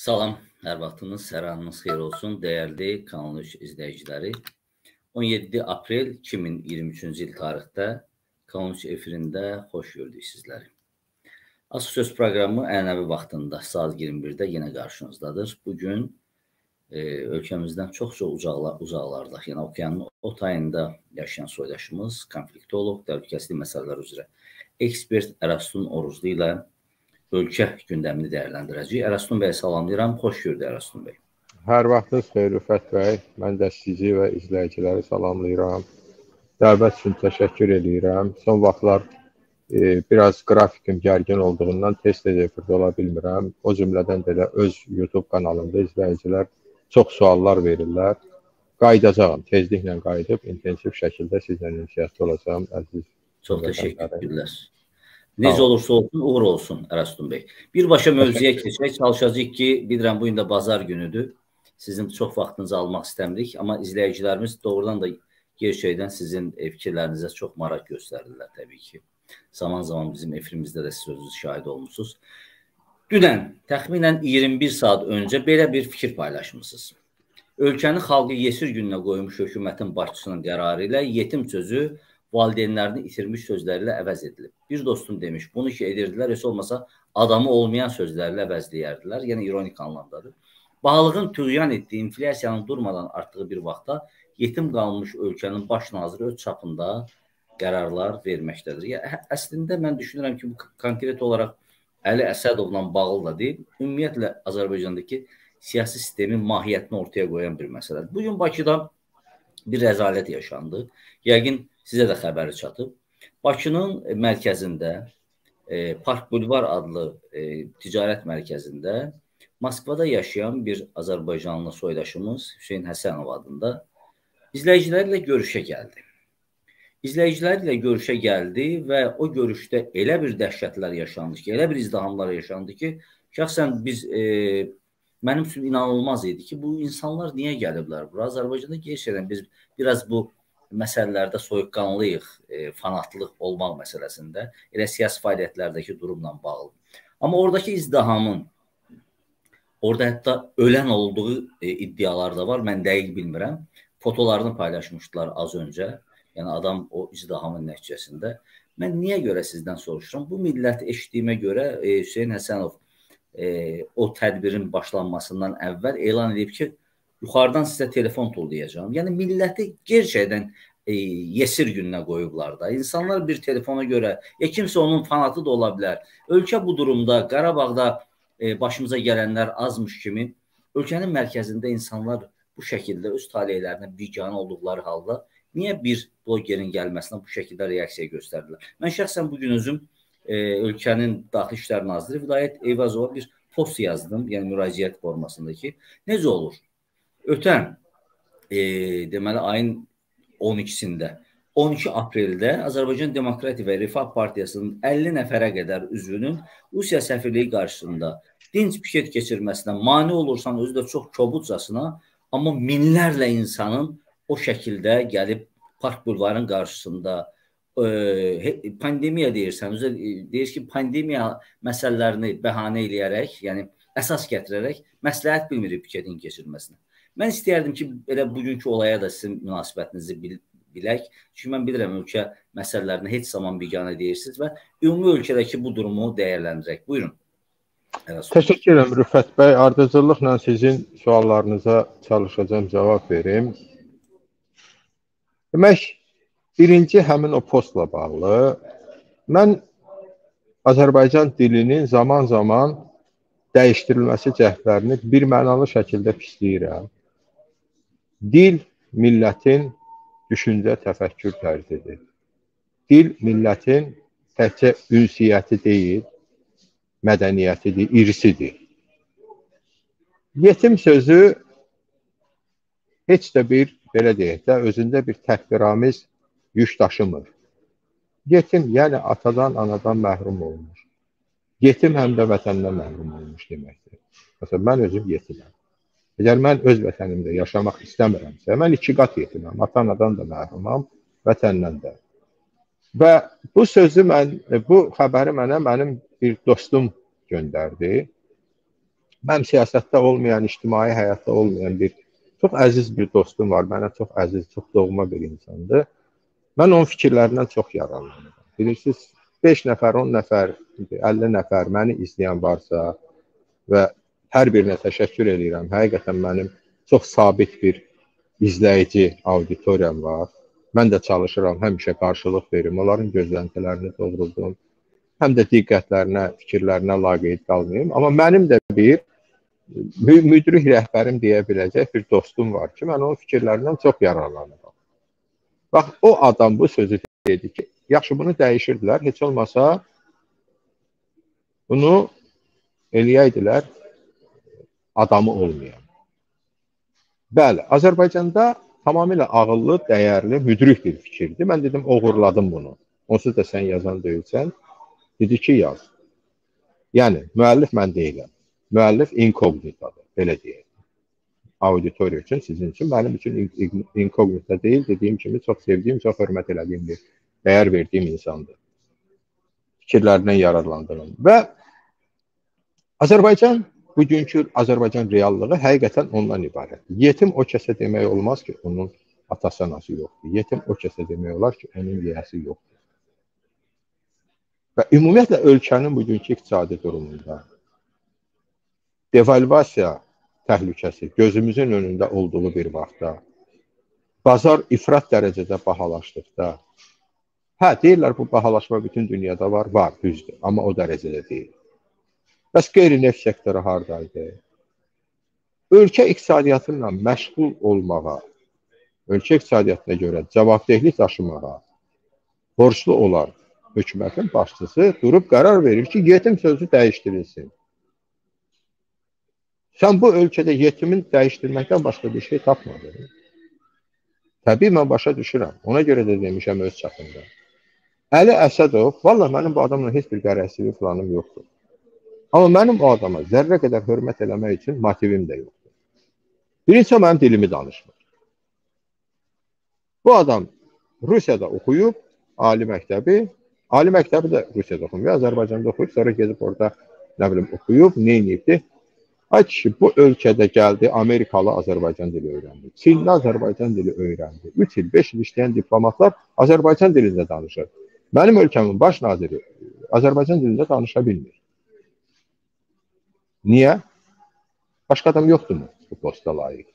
Salam, hər vaxtınız, hər anınız xeyir olsun, dəyərli Kanal 3 izləyiciləri. 17 aprel 2023-cü il tarixdə Kanal 3 efirində xoş gördük sizləri. Açıq söz proqramı ənənəvi vaxtında saat 21-də yenə qarşınızdadır. Bu gün e, ölkəmizdən çox-çox uzaqlar, uzaqlarda, yəni okeanın o tayında yaşayan soydaşımız, konfliktoloq, təhlükəsizlik məsələləri üzrə ekspert Ərəstun Oruzlu ilə ölkə gündəmini dəyərləndirəcəyik. Ərəstun bəy salamlayıram. Xoş gördük Ərəstun bəy. Hər vaxtınız xeyir Rüfət bəy. Mən də sizi və izləyiciləri salamlayıram. Dəvət üçün təşəkkür edirəm. Son vaxtlar e, biraz qrafikim gərgin olduğundan tez-tez efirdə ola bilmirəm. O cümlədən də öz YouTube kanalımda izləyicilər çox suallar verirlər. Qayıdacağam. Tezliklə qayıdıb intensiv şəkildə sizlə ünsiyyətdə olacağam əziz. Çox təşəkkürlər. Necə olursa olsun, uğur olsun Ərəstun bəy. Birbaşa mövzuya keçək, çalışacağıq ki, bilirəm bu gün də bazar günüdür. Sizin çox vaxtınızı almaq istəmirik, amma izləyicilərimiz doğrudan da gerçəkdən sizin fikirlərinizə çox maraq göstərirlər təbii ki. Zaman-zaman bizim efirimizdə də siz özünüz şahid olmusunuz. Dünən təxminən 21 saat öncə belə bir fikir paylaşmısınız. Ölkəni xalqı yesir gününə qoymuş hökumətin başçısının qərarı ilə yetim sözü valideynlərini itirmiş sözlərlə əvəz edilib. Bir dostum demiş, bunu ki edirdilər, heç olmasa adamı olmayan sözlərlə əvəzləyərdilər. Yəni ironik anlamdadır. Bahalığın tüğyan etdiyi, inflyasiyanın durmadan artdığı bir vaxtda yetim qalmış ölkənin baş naziri öz çapında qərarlar verməkdədir. Yəni əslində mən düşünürəm ki, bu konkret olaraq Əli Əsədovla bağlı da deyil, ümumiyyətlə Azərbaycandakı siyasi sistemin mahiyyətini ortaya qoyan bir məsələdir. Bu gün Bakıda bir rəzalət yaşandı. Yəqin sizə də xəbəri çatıb. Bakının mərkəzində e, Park Bulvar adlı e, ticarət mərkəzində Moskvada yaşayan bir Azərbaycanlı soydaşımız Hüseyn Həsənov adında izləyicilərlə görüşə gəldi. İzləyicilərlə görüşə gəldi və o görüşdə elə bir dəhşətlər yaşandı ki, elə bir izdihamlar yaşandı ki, şəxsən biz e, mənim üçün inanılmaz idi ki, bu insanlar niyə gəliblər bura? Azərbaycanda gerçəkdən biz biraz bu məsələlərdə soyuqqanlıyıq, e, fanatlıq olmaq məsələsində, elə siyasi fəaliyyətlərdəki durumla bağlı. Amma oradakı izdihamın orada hətta ölən olduğu e, iddialar da var. Mən dəqiq bilmirəm. Fotolarını paylaşmışdılar az öncə. Yəni adam o izdihamın nəticəsində. Mən niyə görə sizdən soruşuram? Bu millət eşitdiyimə görə e, Hüseyn Həsənov e, o tədbirin başlanmasından əvvəl elan edib ki, yuxarıdan sizə telefon tullayacağam. Yəni milləti gerçəkdən e, yesir gününə qoyublar da. İnsanlar bir telefona görə, ya kimsə onun fanatı da ola bilər. Ölkə bu durumda, Qarabağda e, başımıza gələnlər azmış kimi ölkənin mərkəzində insanlar bu şəkildə öz taleylərinə biganə olduqları halda niyə bir blogerin gəlməsinə bu şəkildə reaksiya göstərdilər? Mən şəxsən bu gün özüm e, ölkənin Daxili İşlər Naziri Vilayət Eyvazova bir post yazdım, yəni müraciət formasındakı. Necə olur? Ötən e, deməli ayın 12-sində 12 apreldə Azərbaycan Demokratik və Rifah Partiyasının 50 nəfərə qədər üzvünün Rusiya səfirliyi qarşısında dinc piket keçirməsinə mane olursan özü də çox kobudcasına, amma minlərlə insanın o şəkildə gəlib Park bulvarının qarşısında e, pandemiya deyirsən, özü deyir ki, pandemiya məsələlərini bəhanə eləyərək, yəni əsas gətirərək məsləhət bilmirik piketin keçirilməsinə. Mən istəyərdim ki, elə bugünkü olaya da sizin münasibətinizi bil bilək. Çünki mən bilirəm ölkə məsələlərini heç zaman biganə deyirsiniz və ümumi ölkədəki bu durumu dəyərləndirək. Buyurun. Təşəkkür edirəm Rüfət bəy. Ardıcıllıqla sizin suallarınıza çalışacağam cavab verim. Demək, birinci həmin o postla bağlı mən Azərbaycan dilinin zaman-zaman dəyişdirilməsi cəhdlərini bir mənalı şəkildə pisləyirəm. Dil millətin düşüncə təfəkkür tərzidir. Dil millətin təkcə ünsiyyəti deyil, mədəniyyətidir, irsidir. Yetim sözü heç də bir belə deyək də özündə bir təhqiramiz yük daşımır. Yetim, yəni atadan, anadan məhrum olmuş. Yetim həm də vətəndən məhrum olmuş deməkdir. Məsələn, mən özüm yetiməm. Əgər mən öz vətənimdə yaşamaq istəmirəmsə, mən iki qat yetiməm. Ata-anadan da məhrumam, vətəndən də. Və bu sözü mən, bu xəbəri mənə mənim bir dostum göndərdi. Mənim siyasətdə olmayan, ictimai həyatda olmayan bir çox əziz bir dostum var. Mənə çox əziz, çox doğma bir insandır. Mən onun fikirlərindən çox yararlanıram. Bilirsiniz, 5 nəfər, 10 nəfər, 50 nəfər məni izləyən varsa və hər birinə təşəkkür edirəm. Həqiqətən mənim çox sabit bir izləyici auditoriyam var. Mən də çalışıram həmişə qarşılıq verim, onların gözləntilərini doğruldum. Həm də diqqətlərinə, fikirlərinə laqeyd qalmayım. Amma mənim də bir müdrik rəhbərim deyə biləcək bir dostum var ki, mən onun fikirlərindən çox yararlanıram. Bax, o adam bu sözü dedi ki, yaxşı bunu dəyişirdilər, heç olmasa bunu eləyəydilər adamı olmayan. Bəli, Azərbaycanda tamamilə ağıllı, dəyərli, müdrik bir fikirdir. Mən dedim, oğurladım bunu. Onsuz da sən yazan deyilsən. Dedi ki, yaz. Yəni, müəllif mən deyiləm müəllif inkognitadır, belə deyək. Auditoriya üçün, sizin üçün, mənim üçün inkognita deyil, dediyim kimi çox sevdiyim, çox hörmət elədiyim bir, dəyər verdiyim insandır. Fikirlərindən yararlandığım və Azərbaycan bugünkü Azərbaycan reallığı həqiqətən ondan ibarətdir. Yetim o kəsə demək olmaz ki, onun atası anası yoxdur. Yetim o kəsə demək olar ki, onun yiyəsi yoxdur. Və ümumiyyətlə ölkənin bugünkü iqtisadi durumunda devalvasiya təhlükəsi gözümüzün önündə olduğu bir vaxtda bazar ifrat dərəcədə bahalaşdıqda hə deyirlər bu bahalaşma bütün dünyada var, var, düzdür, amma o dərəcədə deyil. Bəs qeyri-neft sektoru hardaydı? Ölkə iqtisadiyyatı ilə məşğul olmağa, ölkə iqtisadiyyatına görə cavabdehlik daşımağa borclu olan hökumətin başçısı durub qərar verir ki, yetim sözü dəyişdirilsin. Sən bu ölkədə yetimin dəyişdirməkdən başqa bir şey tapmadın. Təbii mən başa düşürəm. Ona görə də demişəm öz çapında. Əli Əsədov, valla mənim bu adamla heç bir qərəzsizlik planım yoxdur. Amma mənim o adama zərrə qədər hörmət eləmək üçün motivim də yoxdur. Birincisi, mənim dilimi danışmır. Bu adam Rusiyada oxuyub, ali məktəbi, ali məktəbi də Rusiyada oxumur, Azərbaycanda oxuyub, sonra gedib orada nə bilim oxuyub, edibdi? Ay kişi, bu ölkədə gəldi, Amerikalı Azərbaycan dili öyrəndi. Çinli Azərbaycan dili öyrəndi. 3 il, 5 il işləyən diplomatlar Azərbaycan dilində danışır. Mənim ölkəmin baş naziri Azərbaycan dilində danışa bilmir. Niyə? Başqa adam yoxdurmu bu posta layiq?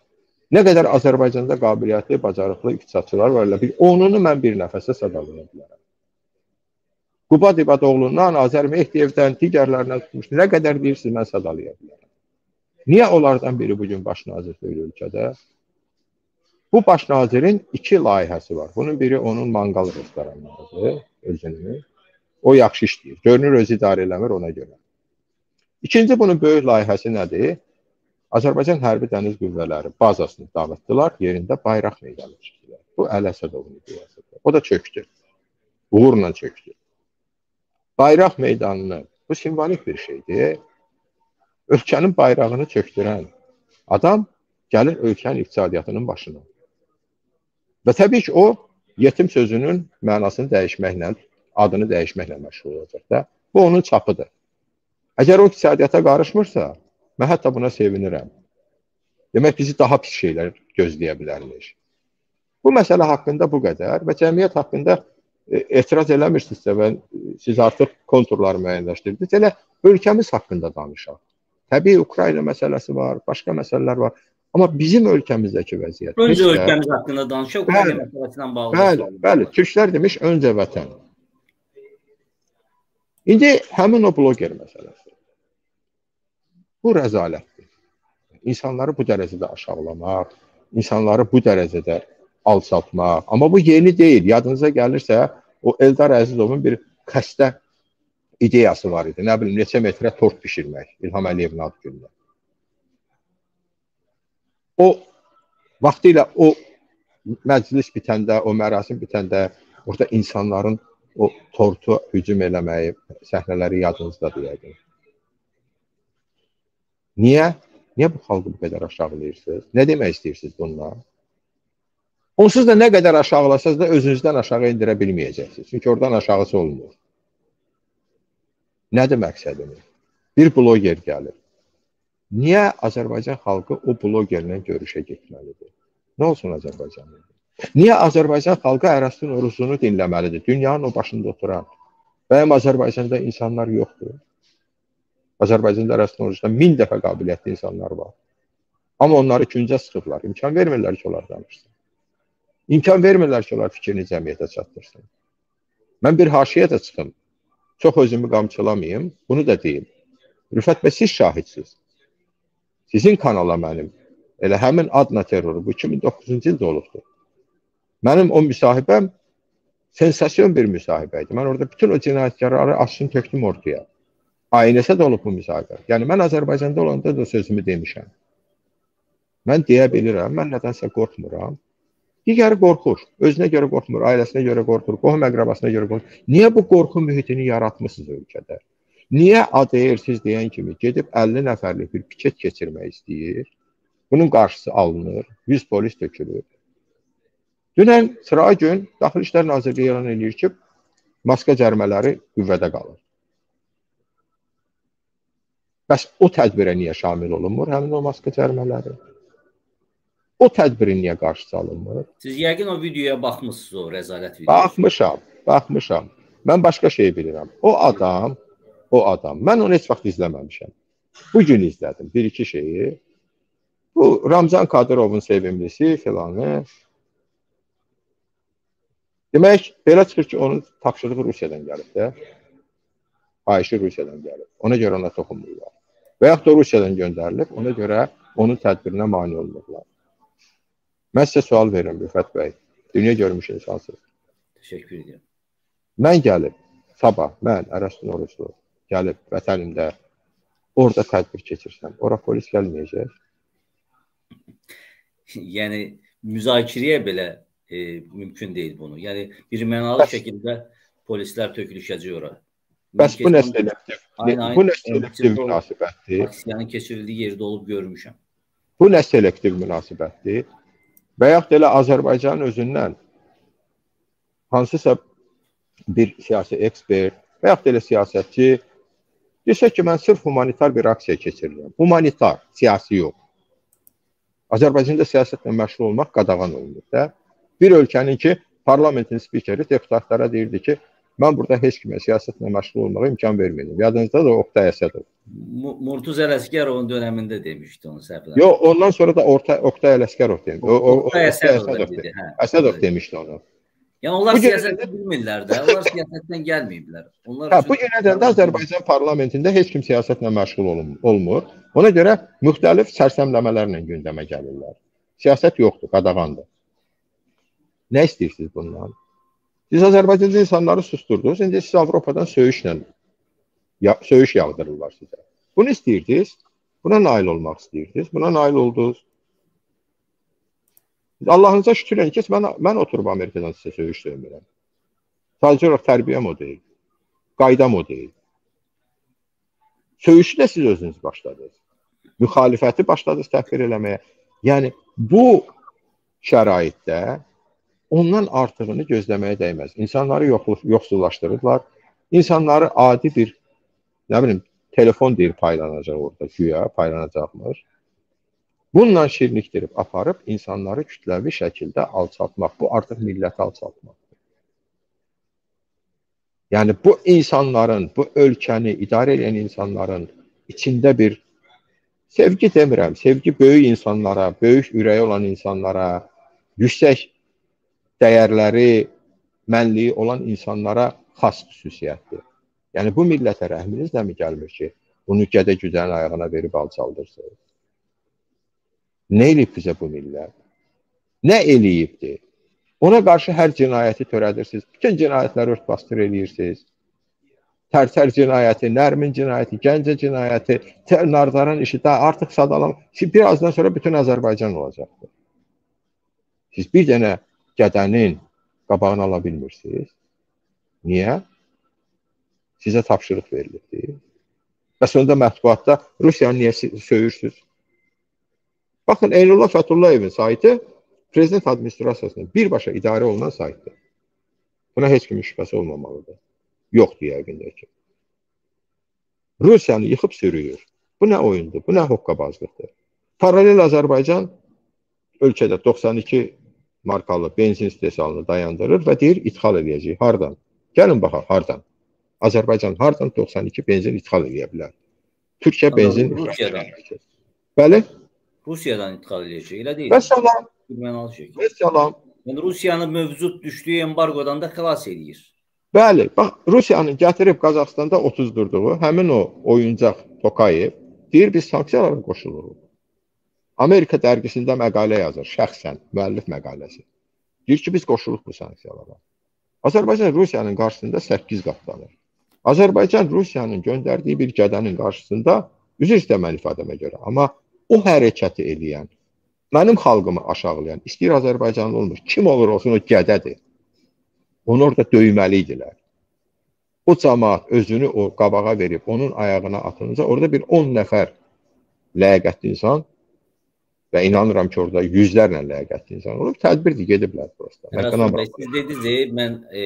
Nə qədər Azərbaycanda qabiliyyətli, bacarıqlı iqtisadçılar var, bir onunu mən bir nəfəsə sadalaya bilərəm. Qubad İbadoğlu'ndan, Azər Mehdiyevdən, digərlərindən tutmuş, nə qədər deyirsiniz, mən sadalaya bilərəm. Niyə onlardan biri bu gün baş nazir deyil ölkədə? Bu baş nazirin iki layihəsi var. Bunun biri onun manqal restoranıdır, özünü. O yaxşı işləyir. Görünür özü idarə eləmir ona görə. İkinci bunun böyük layihəsi nədir? Azərbaycan Hərbi Dəniz Qüvvələri bazasını dağıtdılar, yerində bayraq meydanı tikdilər. Bu Əli Əsədovun ideyasıdır. O da çökdü. Uğurla çökdü. Bayraq meydanını bu simvolik bir şeydir ölkənin bayrağını çökdürən adam gəlir ölkənin iqtisadiyyatının başına. Və təbii ki, o yetim sözünün mənasını dəyişməklə, adını dəyişməklə məşğul olacaq da. Bu onun çapıdır. Əgər o iqtisadiyyata qarışmırsa, mən hətta buna sevinirəm. Demək bizi daha pis şeylər gözləyə bilərmiş. Bu məsələ haqqında bu qədər və cəmiyyət haqqında e, etiraz eləmirsinizsə və siz artıq konturları müəyyənləşdirdiniz, elə ölkəmiz haqqında danışaq. Təbii Ukrayna məsələsi var, başqa məsələlər var. Amma bizim ölkəmizdəki vəziyyət. Öncə ölkəmiz haqqında danışaq, Ukrayna məsələsi ilə bağlı. Bəli, bəli, türklər demiş öncə vətən. İndi həmin o bloger məsələsi. Bu rəzalətdir. İnsanları bu dərəcədə aşağılamaq, insanları bu dərəcədə alçaltmaq. Amma bu yeni deyil. Yadınıza gəlirsə, o Eldar Əzizovun bir xəstə ideyası var idi. Nə bilim, neçə metrə tort bişirmək İlham Əliyevin ad gününə. O vaxtilə o məclis bitəndə, o mərasim bitəndə orada insanların o tortu hücum eləməyi, səhnələri yadınızdadır yəqin. Niyə? Niyə bu xalqı bu qədər aşağılayırsınız? Nə demək istəyirsiniz bununla? Onsuz da nə qədər aşağılasanız da özünüzdən aşağı indirə bilməyəcəksiniz. Çünki oradan aşağısı olmur. Nədir məqsədimiz? Bir bloger gəlir. Niyə Azərbaycan xalqı o blogerlə görüşə getməlidir? Nə olsun Azərbaycanlı? Niyə Azərbaycan xalqı Ərəstun Urusunu dinləməlidir? Dünyanın o başında oturan. Bəyəm Azərbaycanda insanlar yoxdur? Azərbaycanda Ərəstun Urusunda min dəfə qabiliyyətli insanlar var. Amma onları küncə sıxıblar. İmkan vermirlər ki, onlar danışsın. İmkan vermirlər ki, onlar fikrini cəmiyyətə çatdırsın. Mən bir haşiyə də çıxım. Çox özümü qamçılamayım. Bunu da deyim. Rüfət bəy, siz şahidsiniz. Sizin kanala mənim elə həmin adla terroru bu 2009-cu ildə olubdur. Mənim o müsahibəm sensasiyon bir müsahibə idi. Mən orada bütün o cinayətkarları açdım, tökdüm ortaya. Aynəsə də olub bu müsahibə. Yəni mən Azərbaycanda olanda da sözümü demişəm. Mən deyə bilirəm, mən nədənsə qorxmuram. Digəri qorxur. Özünə görə qorxmur, ailəsinə görə qorxur, qohum əqrabasına görə qorxur. Niyə bu qorxu mühitini yaratmısınız ölkədə? Niyə ADR siz deyən kimi gedib 50 nəfərlik bir piket keçirmək istəyir? Bunun qarşısı alınır, 100 polis tökülür. Dünən sıra gün Daxili İşlər Nazirliyi elan edir ki, maska cərmələri qüvvədə qalır. Bəs o tədbirə niyə şamil olunmur həmin o maska cərmələri? O tədbirin niyə qarşısı alınmır? Siz yəqin o videoya baxmısınız o rəzalət videosu. Baxmışam, baxmışam. Mən başqa şey bilirəm. O adam, o adam. Mən onu heç vaxt izləməmişəm. Bu gün izlədim bir-iki şeyi. Bu Ramzan Kadırovun sevimlisi filanı. Demək, belə çıxır ki, onun tapşırığı Rusiyadan gəlib də. Ayşi Rusiyadan gəlib. Ona görə ona toxunmurlar. Və yaxud da Rusiyadan göndərilib, ona görə onun tədbirinə mane olmurlar. Mən sizə sual verirəm Rüfət bəy. Dünya görmüş insansınız. Təşəkkür edirəm. Mən gəlib sabah mən Ərəstun Oruclu gəlib vətənimdə orada tədbir keçirsəm, ora polis gəlməyəcək. yəni müzakirəyə belə e, mümkün deyil bunu. Yəni bir mənalı bəs, şəkildə polislər tökülüşəcək ora. Bəs bu nə selektiv? Bu nə selektiv münasibətdir? Aksiyanın keçirildiyi yerdə olub görmüşəm. Bu nə selektiv münasibətdir? və yaxud elə Azərbaycanın özündən hansısa bir siyasi ekspert və yaxud elə siyasətçi desə ki, mən sırf humanitar bir aksiya keçirirəm. Humanitar, siyasi yox. Azərbaycanda siyasətlə məşğul olmaq qadağan olunur da. Bir ölkənin ki, parlamentin spikeri deputatlara deyirdi ki, Mən burada heç kimə siyasətlə məşğul olmağa imkan vermirəm. Yadınızda da Oqtay Əsədov. Murtuz Ələsgərovun dövründə demişdi onu səhv Yox, ondan sonra da Orta Oqtay Ələsgərov demişdi. O, o, Oqtay Əsədov, Əsədov, hə, Əsədov demişdi onu. Yəni onlar siyasətdən bilmirlər də. Onlar siyasətdən gəlməyiblər. Onlar hə, bu günədək də Azərbaycan parlamentində heç kim siyasətlə məşğul olmur. Ona görə müxtəlif sərsəmləmələrlə gündəmə gəlirlər. Siyasət yoxdur, qadağandır. Nə istəyirsiniz bundan? Siz Azərbaycanda insanları susturdunuz, indi siz Avropadan söyüşlə ya, söyüş yağdırırlar sizə. Bunu istəyirdiniz, buna nail olmaq istəyirdiniz, buna nail oldunuz. Allahınıza şükür edin ki, mən, mən oturub Amerikadan sizə söyüş söymürəm. Sadəcə olaraq tərbiyəm o deyil, qaydam o deyil. Söyüşü də siz özünüz başladınız. Müxalifəti başladınız təhqir eləməyə. Yəni, bu şəraitdə ondan artığını gözləməyə dəyməz. İnsanları yoxluq, yoxsullaşdırırlar. İnsanları adi bir, nə bilim, telefon deyir paylanacaq orada, güya paylanacaqmış. Bununla şirinlikdirib aparıb insanları kütləvi şəkildə alçaltmaq. Bu artıq milləti alçaltmaqdır. Yəni bu insanların, bu ölkəni idarə edən insanların içində bir sevgi demirəm, sevgi böyük insanlara, böyük ürəyi olan insanlara, yüksək dəyərləri, mənliyi olan insanlara xas xüsusiyyətdir. Yəni bu millətə rəhminiz nəmi gəlmir ki, bunu gədə güzənin ayağına verib alçaldırsınız? Nə eləyib bizə bu millət? Nə eləyibdir? Ona qarşı hər cinayəti törədirsiniz. Bütün cinayətləri örtbasdır eləyirsiniz. Tərtər cinayəti, Nərmin cinayəti, Gəncə cinayəti, Nardaran işi də artıq sadalam. Birazdan sonra bütün Azərbaycan olacaqdır. Siz bir dənə gədənin qabağını ala bilmirsiniz. Niyə? Sizə tapşırıq verilibdir. Bəs onda mətbuatda Rusiyanı niyə söyürsüz? Baxın, Eynullah Fətullayevin saytı prezident administrasiyasının birbaşa idarə olunan saytdır. Buna heç kimin şübhəsi olmamalıdır. Yoxdur yəqin də ki. Rusiyanı yıxıb sürüyür. Bu nə oyundur? Bu nə hoqqabazlıqdır? Paralel Azərbaycan ölkədə 92 markalı benzin istehsalını dayandırır və deyir ixal edəcək. Hardan? Gəlin baxaq, hardan? Azərbaycan hardan 92 benzin ixal edə bilər? Türkiyə benzin Rusiyadan. Bəli? Rusiyadan ixal edəcək, elə deyil. Vəssalam. Mənalı şey. Vəssalam. Yəni Rusiyanın mövcud düşdüyü embargodan da xilas edir. Bəli, bax Rusiyanın gətirib Qazaxstanda 30 durduğu həmin o oyuncaq Tokayev deyir biz sanksiyalara qoşuluruq. Amerika dərgisində məqalə yazır, şəxsən müəllif məqaləsi. Deyir ki, biz qoşuluq bu sanksiyalara. Azərbaycan Rusiyanın qarşısında 8 qatlanır. Azərbaycan Rusiyanın göndərdiyi bir gədənin qarşısında üzr istəməli ifadəmə görə, amma o hərəkəti eləyən, mənim xalqımı aşağılayan, istəyir Azərbaycanlı olmuş, kim olur olsun o gədədir. Onu orada döyməli idilər. O cəmaat özünü o qabağa verib onun ayağına atınca orada bir 10 nəfər ləyaqətli insan və inanıram ki, orada yüzlərlə ləyaqətli insan olub, tədbirdir, gediblər prosta. Siz dediniz, mən e,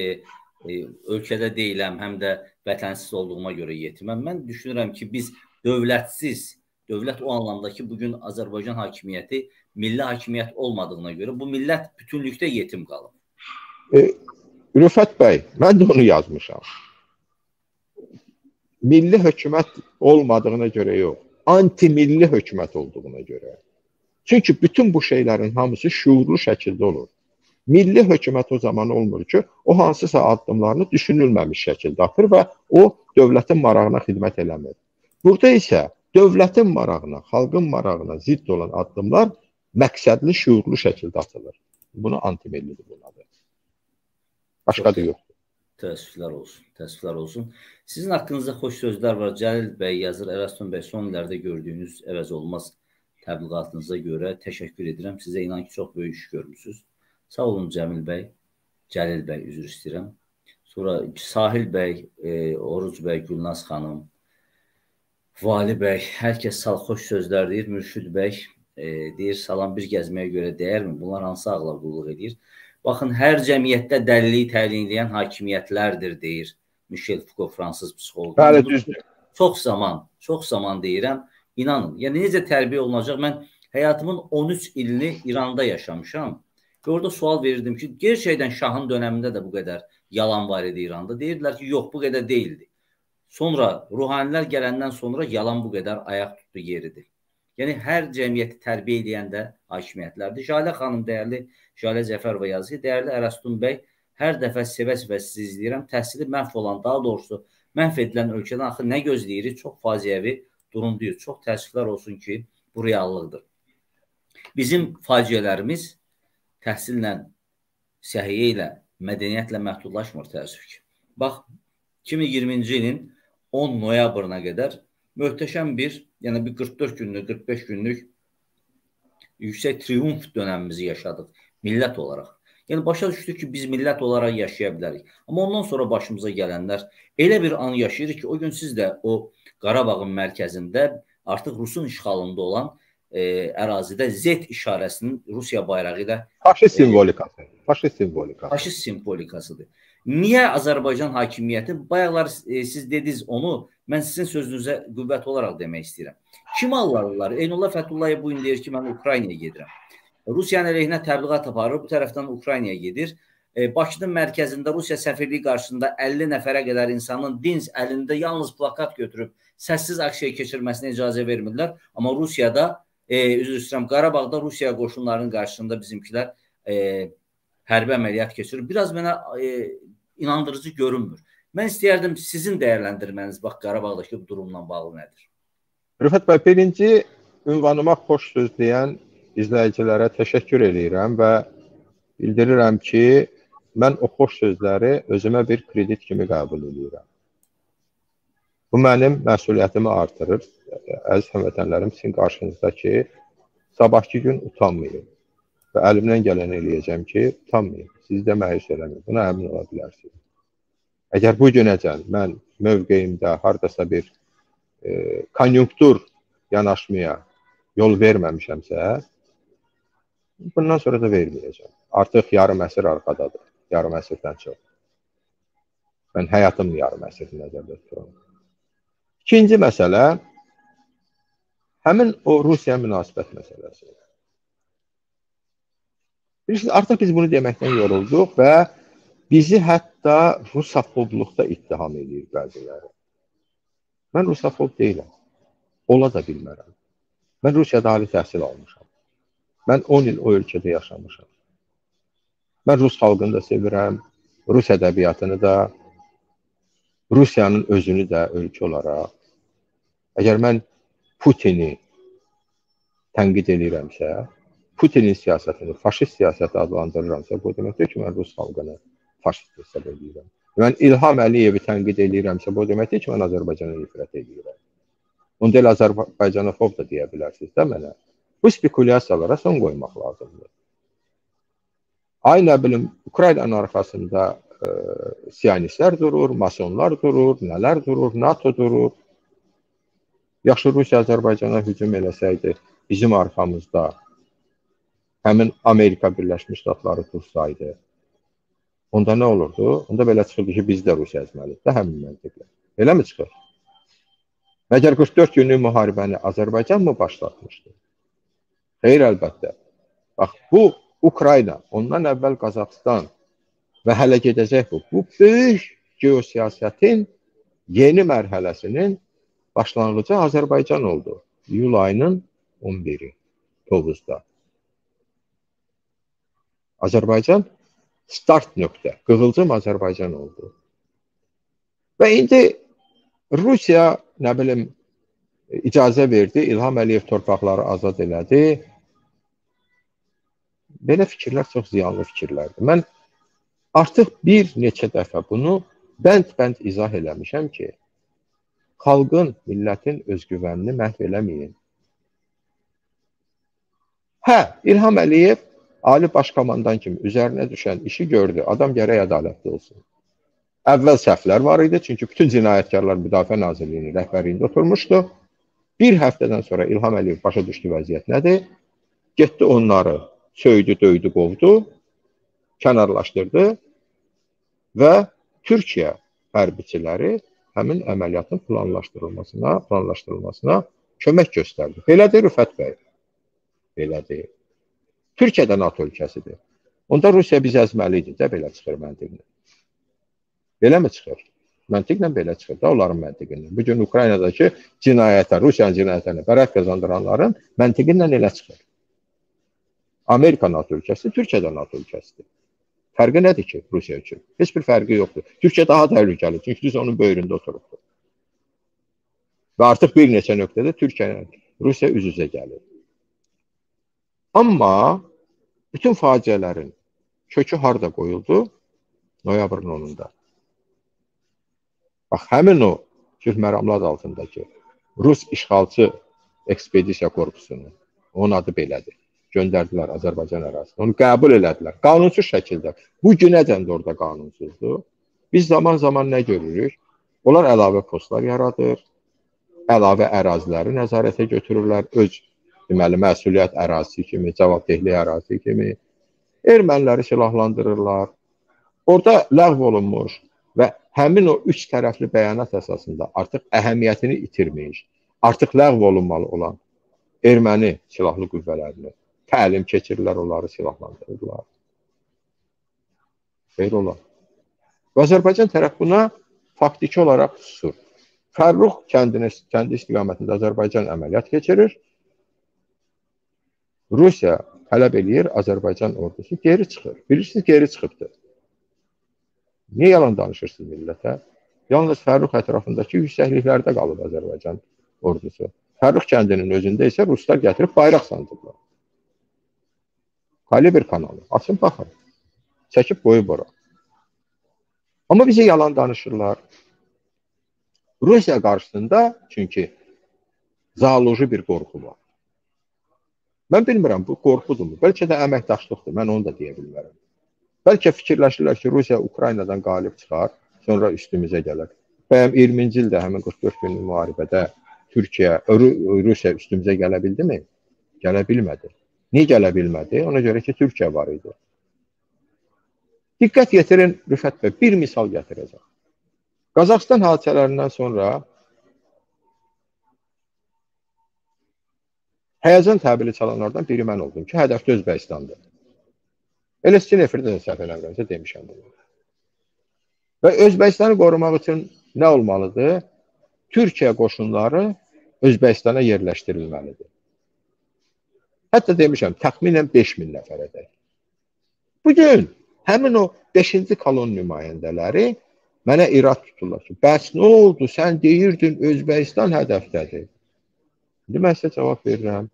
e, ölkədə deyiləm, həm də vətənsiz olduğuma görə yetiməm. Mən düşünürəm ki, biz dövlətsiz, dövlət o anlamda ki, bugün Azərbaycan hakimiyyəti milli hakimiyyət olmadığına görə bu millət bütünlükdə yetim qalıb. E, Rüfət bəy, mən də onu yazmışam. Milli hökumət olmadığına görə yox, anti-milli hökumət olduğuna görə. Çünki bütün bu şeylərin hamısı şuurlu şəkildə olur. Milli hökumət o zaman olmur ki, o hansısa addımlarını düşünülməmiş şəkildə atır və o dövlətin marağına xidmət eləmir. Burada isə dövlətin marağına, xalqın marağına zidd olan addımlar məqsədli, şuurlu şəkildə atılır. Bunu antimillidir bunun adı. Başqa da yoxdur. Təəssüflər olsun, təəssüflər olsun. Sizin haqqınızda xoş sözlər var. Cəlil bəy yazır, Eraston bəy son illərdə gördüyünüz əvəz olmaz təbliğatınıza görə təşəkkür edirəm. Sizə inan ki, çox böyük iş görmüsünüz. Sağ olun Cəmil bəy, Cəlil bəy, üzr istəyirəm. Sonra Sahil bəy, e, Oruc bəy, Gülnaz xanım, Vali bəy, hər kəs sağ xoş sözlər deyir. Mürşid bəy e, deyir, salam bir gəzməyə görə dəyərmi? Bunlar hansı ağla qulluq edir? Baxın, hər cəmiyyətdə dəliliyi təyin edən hakimiyyətlərdir deyir Michel Foucault, fransız psixoloq. Bəli, düzdür. Çox zaman, çox zaman deyirəm, İnanın, yəni necə tərbiyə olunacaq? Mən həyatımın 13 ilini İranda yaşamışam. Və orada sual verirdim ki, gerçəkdən şahın dönəmində də bu qədər yalan var idi İranda. Deyirdilər ki, yox, bu qədər deyildi. Sonra ruhanilər gələndən sonra yalan bu qədər ayaq tutdu yeridir. Yəni hər cəmiyyəti tərbiyə edəndə hakimiyyətlərdir. Jalə xanım dəyərli Jalə Cəfərova yazır ki, dəyərli Ərəstun bəy, hər dəfə sevə-sevə sizi izləyirəm. Təhsili məhv olan, daha doğrusu məhv edilən ölkədən axı nə gözləyirik? Çox faciəvi durumdayıq. Çox təəssüflər olsun ki, bu reallıqdır. Bizim faciələrimiz təhsillə, səhiyyə ilə, mədəniyyətlə məhdudlaşmır təəssüf ki. Bax, 2020-ci ilin 10 noyabrına qədər möhtəşəm bir, yəni bir 44 günlük, 45 günlük yüksək triumf dönəmimizi yaşadıq millət olaraq. Yəni başa düşdük ki, biz millət olaraq yaşaya bilərik. Amma ondan sonra başımıza gələnlər elə bir an yaşayırıq ki, o gün siz də o Qarabağın mərkəzində artıq Rusun işğalında olan e, ərazidə Z işarəsinin Rusiya bayrağı ilə faşist simvolikası, faşist simvolikası. Faşist simvolikasıdır. Niyə Azərbaycan hakimiyyəti bayaqlar e, siz dediniz onu, mən sizin sözünüzə qüvvət olaraq demək istəyirəm. Kim alırlar? Eynullah Fəthullayev bu gün deyir ki, mən Ukraynaya gedirəm. Rusiyanın əleyhinə təbliğat aparır, bu tərəfdən Ukraynaya gedir. E, Bakının mərkəzində Rusiya səfirliyi qarşısında 50 nəfərə qədər insanın dins əlində yalnız plakat götürüb səssiz aksiya keçirməsinə icazə vermirlər. Amma Rusiyada, e, üzr istəyirəm, Qarabağda Rusiya qoşunlarının qarşısında bizimkilər e, hərbi əməliyyat keçirir. Biraz mənə e, inandırıcı görünmür. Mən istəyərdim sizin dəyərləndirməniz bax Qarabağdakı bu durumla bağlı nədir? Rüfət bəy, birinci ünvanıma xoş söz deyən izləyicilərə təşəkkür edirəm və bildirirəm ki, mən o xoş sözləri özümə bir kredit kimi qəbul edirəm. Bu mənim məsuliyyətimi artırır. Əziz həmvətənlərim, sizin qarşınızda ki, sabahki gün utanmayın və əlimdən gələni eləyəcəm ki, utanmayın. Sizi də məyus eləməyin. Buna əmin ola bilərsiniz. Əgər bu günəcən mən mövqeyimdə hardasa bir e, konjunktur yanaşmaya yol verməmişəmsə, bundan sonra da verməyəcəm. Artıq yarım əsr arxadadır. Yarım əsrdən çox. Mən həyatım yarım əsrini nəzərdə tuturam. İkinci məsələ həmin o Rusiya münasibət məsələsi. Bilirsiniz, artıq biz bunu deməkdən yorulduq və bizi hətta rusofobluqda ittiham edir bəziləri. Mən rusofob deyiləm. Ola da bilmərəm. Mən Rusiyada ali təhsil almışam. Mən 10 il o ölkədə yaşamışam. Mən rus xalqını da sevirəm, rus ədəbiyyatını da, Rusiyanın özünü də ölkə olaraq. Əgər mən Putini tənqid edirəmsə, Putinin siyasətini faşist siyasəti adlandırıramsa, bu deməkdir ki, mən rus xalqını faşist hesab edirəm. Mən İlham Əliyevi tənqid edirəmsə, bu deməkdir ki, mən Azərbaycana nifrət edirəm. Onda elə Azərbaycanofob da deyə bilərsiniz də mənə. Bu spekulyasiyalara son qoymaq lazımdır. Ay nə bilim, Ukraynanın arxasında e, siyonistlər durur, masonlar durur, nələr durur, NATO durur. Yaxşı Rusiya Azərbaycana hücum eləsəydi, bizim arxamızda həmin Amerika Birləşmiş Ştatları tutsaydı, onda nə olurdu? Onda belə çıxırdı ki, biz də Rusiya əzməlidir də həmin məntiqlə. Eləmi çıxır? Məgər 44 günlük müharibəni Azərbaycan mı başlatmışdı? Xeyr, əlbəttə. Bax, bu Ukrayna, ondan əvvəl Qazaxstan və hələ gedəcək bu. Bu böyük geosiyasətin yeni mərhələsinin başlanğıcı Azərbaycan oldu. İyul ayının 11-i Tovuzda. Azərbaycan start nöqtə, qığılcım Azərbaycan oldu. Və indi Rusiya, nə bilim, icazə verdi, İlham Əliyev torpaqları azad elədi. Belə fikirlər çox ziyanlı fikirlərdir. Mən artıq bir neçə dəfə bunu bənd-bənd izah eləmişəm ki, xalqın, millətin özgüvənini məhv eləməyin. Hə, İlham Əliyev Ali baş komandan kimi üzərinə düşən işi gördü. Adam gərək ədalətli olsun. Əvvəl səhvlər var idi, çünki bütün cinayətkarlar Müdafiə Nazirliyinin rəhbərliyində oturmuşdu. Bir həftədən sonra İlham Əliyev başa düşdü vəziyyət nədir. Getdi onları söydü, döydü, qovdu, kənarlaşdırdı və Türkiyə hərbiçiləri həmin əməliyyatın planlaşdırılmasına, planlaşdırılmasına kömək göstərdi. Belədir Rüfət bəy. Belədir. Türkiyə də NATO ölkəsidir. Onda Rusiya bizi əzməli idi də belə çıxır məntiqlə. Beləmi çıxır? Məntiqlə belə çıxır da onların məntiqindən. Bu gün Ukraynadakı cinayətə, Rusiyanın cinayətlərinə bərək qazandıranların məntiqindən elə çıxır. Amerika NATO ölkəsidir, Türkiyə də NATO ölkəsidir. Fərqi nədir ki Rusiya üçün? Heç bir fərqi yoxdur. Türkiyə daha təhlükəlidir, çünki biz onun böyründə otururuq. Və artıq bir neçə nöqtədə Türkiyə ilə Rusiya üz-üzə gəlir. Amma bütün faciələrin kökü harda qoyuldu? Noyabrın 10-unda. Bax, həmin o Türk məramlı adı altındakı Rus işğalçı ekspedisiya korpusunu, onun adı belədir, göndərdilər Azərbaycan ərazisinə. Onu qəbul elədilər. Qanunsuz şəkildə. Bu günəcən də orada qanunsuzdur. Biz zaman-zaman nə görürük? Onlar əlavə postlar yaradır, əlavə əraziləri nəzarətə götürürlər, öz deməli məsuliyyət ərazisi kimi, cavabdehlik ərazisi kimi erməniləri silahlandırırlar. Orada ləğv olunmuş və həmin o üç tərəfli bəyanat əsasında artıq əhəmiyyətini itirmiş, artıq ləğv olunmalı olan erməni silahlı qüvvələrini təlim keçirirlər, onları silahlandırırlar. Xeyr olar. Və Azərbaycan tərəf buna faktiki olaraq susur. Fərrux kəndini, kəndi istiqamətində Azərbaycan əməliyyat keçirir. Rusiya tələb eləyir, Azərbaycan ordusu geri çıxır. Bilirsiniz, geri çıxıbdır. Niyə yalan danışırsınız millətə? Yalnız Fərrux ətrafındakı yüksəkliklərdə qalıb Azərbaycan ordusu. Fərrux kəndinin özündə isə ruslar gətirib bayraq sandıblar. Kalibr kanalı. Açın baxın. Çəkib qoyub ora. Amma bizə yalan danışırlar. Rusiya qarşısında çünki zaloji bir qorxu var. Mən bilmirəm bu qorxudurmu? Bəlkə də əməkdaşlıqdır. Mən onu da deyə bilmərəm. Bəlkə fikirləşirlər ki, Rusiya Ukraynadan qalib çıxar, sonra üstümüzə gələr. Bəyəm 20-ci ildə həmin 44 günlük müharibədə Türkiyə, Rusiya üstümüzə gələ bildimi? Gələ bilmədi. Niyə gələ bilmədi? Ona görə ki, Türkiyə var idi. Diqqət yetirin, Rüfət bəy, bir misal gətirəcəm. Qazaxstan hadisələrindən sonra həyəcan təbili çalanlardan biri mən oldum ki, hədəfdə Özbəkistandır. Elə sizin efirdə də səhv eləmirəmsə demişəm bunu. Və Özbəkistanı qorumaq üçün nə olmalıdır? Türkiyə qoşunları Özbəkistana yerləşdirilməlidir. Hətta demişəm, təxminən 5000 nəfərədək. Bu gün həmin o 5-ci kolon nümayəndələri mənə irad tuturlar ki, bəs nə oldu? Sən deyirdin Özbəkistan hədəfdədir. İndi mən sizə cavab verirəm.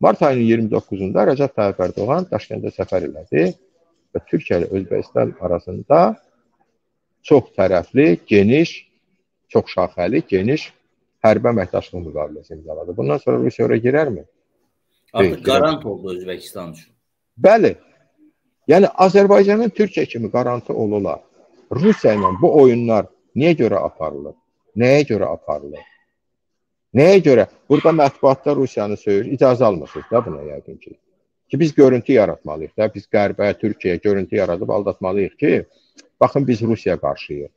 Mart ayının 29-da Rəcəb Tayyip Ərdoğan Daşkəndə səfər elədi və Türkiyə ilə Özbəkistan arasında çox tərəfli, geniş, çox şaxəli, geniş hərbi əməkdaşlıq müqaviləsi imzaladı. Bundan sonra Rusiya ora girərmi? Artıq qarant oldu Özbəkistan üçün. Bəli. Yəni Azərbaycanın Türkiyə kimi qarantı olurlar. Rusiya ilə bu oyunlar niyə görə aparılır? Nəyə görə aparılır? Nəyə görə? Burada mətbuatda Rusiyanı söyür, icazə almırsınız da buna yəqin ki. Ki biz görüntü yaratmalıyıq da, biz Qərbə, Türkiyəyə görüntü yaradıb aldatmalıyıq ki, baxın biz Rusiyaya qarşıyıq.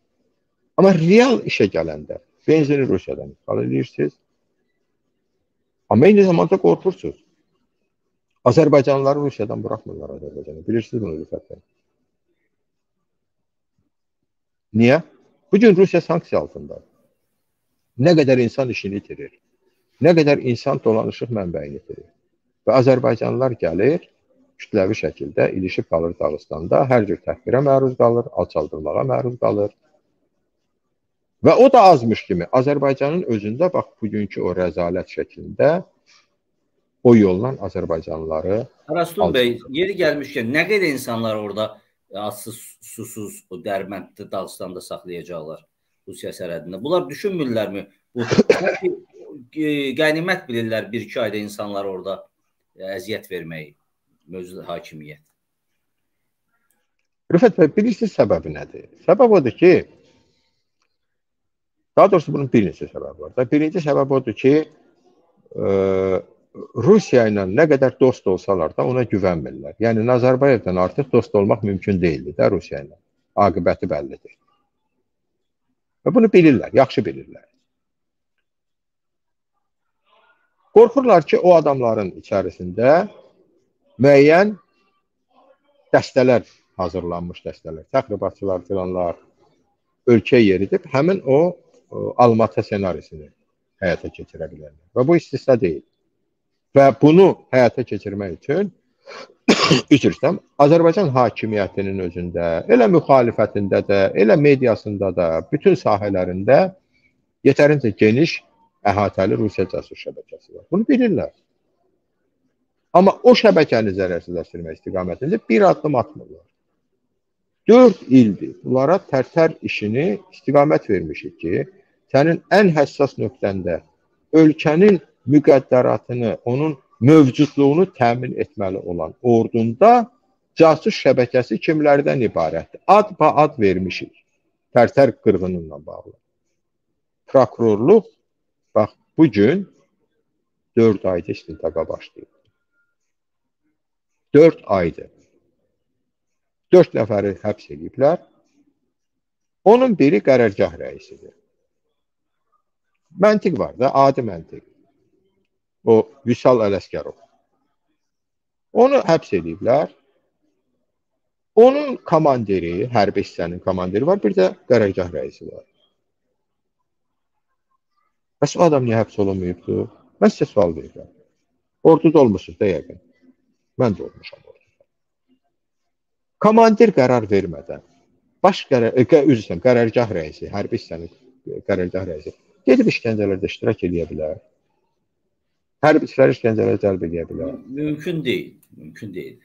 Amma real işə gələndə benzini Rusiyadan ixal edirsiniz. Amma eyni zamanda qorxursunuz. Azərbaycanlıları Rusiyadan buraxmırlar Azərbaycanı. Bilirsiniz bunu Rüfət bəy. Niyə? Bu gün Rusiya sanksiya altındadır. Nə qədər insan işini itirir. Nə qədər insan dolanışıq mənbəyini itirir. Və Azərbaycanlılar gəlir, kütləvi şəkildə ilişib qalır Dağıstanda, hər cür təhqirə məruz qalır, alçaldılmağa məruz qalır. Və o da azmış kimi Azərbaycanın özündə bax bugünkü o rəzalət şəklində o yolla Azərbaycanlıları Rastum bəy, yeri gəlmişkən nə qədər insanlar orada atsız, susuz o Dərbənddə, Dağıstanda saxlayacaqlar Rusiya sərhədində. Bunlar düşünmürlərmi? Bu qənimət bilirlər 1-2 ayda insanlar orada əziyyət verməyi, mövcud hakimiyyət. Rüfət bəy, bilirsiniz səbəbi nədir? Səbəb odur ki, Daha doğrusu bunun bir neçə səbəbi var. Birinci səbəb odur ki, ə, e, Rusiya ilə nə qədər dost olsalar da ona güvənmirlər. Yəni Nazarbayevdən artıq dost olmaq mümkün deyildi də Rusiya ilə. Aqibəti bəllidir. Və bunu bilirlər, yaxşı bilirlər. Qorxurlar ki, o adamların içərisində müəyyən dəstələr hazırlanmış dəstələr, təxribatçılar filanlar ölkə yeridib həmin o Almatı ssenarisini həyata keçirə bilərlər. Və bu istisna deyil. Və bunu həyata keçirmək üçün üzr istəyirəm, Azərbaycan hakimiyyətinin özündə, elə müxalifətində də, elə mediasında da, bütün sahələrində yetərincə geniş əhatəli Rusiya casus şəbəkəsi var. Bunu bilirlər. Amma o şəbəkəni zərərsizləşdirmək istiqamətində bir addım atmırlar. 4 ildir bunlara tərtər işini istiqamət vermişik ki, sənin ən həssas nöqtəndə ölkənin müqəddəratını, onun mövcudluğunu təmin etməli olan ordunda casus şəbəkəsi kimlərdən ibarətdir? Ad pa ad vermişik. Tərtər qırğınınla bağlı. Prokurorluq bax bu gün 4 ayda istintaqa başlayıb. 4 aydır. 4 nəfəri həbs ediblər. Onun biri qərargah rəisidir. Məntiq var da, adi məntiq. O Vüsal Ələsgərov. Onu həbs ediblər. Onun komandiri, hərbi hissənin komandiri var, bir də qərargah rəisi var. Bəs o adam niyə həbs olunmayıbdı? Mən sizə sual verirəm. Orduda olmusunuz da yəqin. Mən də olmuşam orduda. Komandir qərar vermədən, baş qərar, üzr istəyirəm, qərargah rəisi, hərbi hissənin qərargah rəisi gedib işgəncələrdə iştirak edə bilər. Hərbiçiləri işgəncələrə cəlb edə bilər. Mümkün deyil. Mümkün deyil.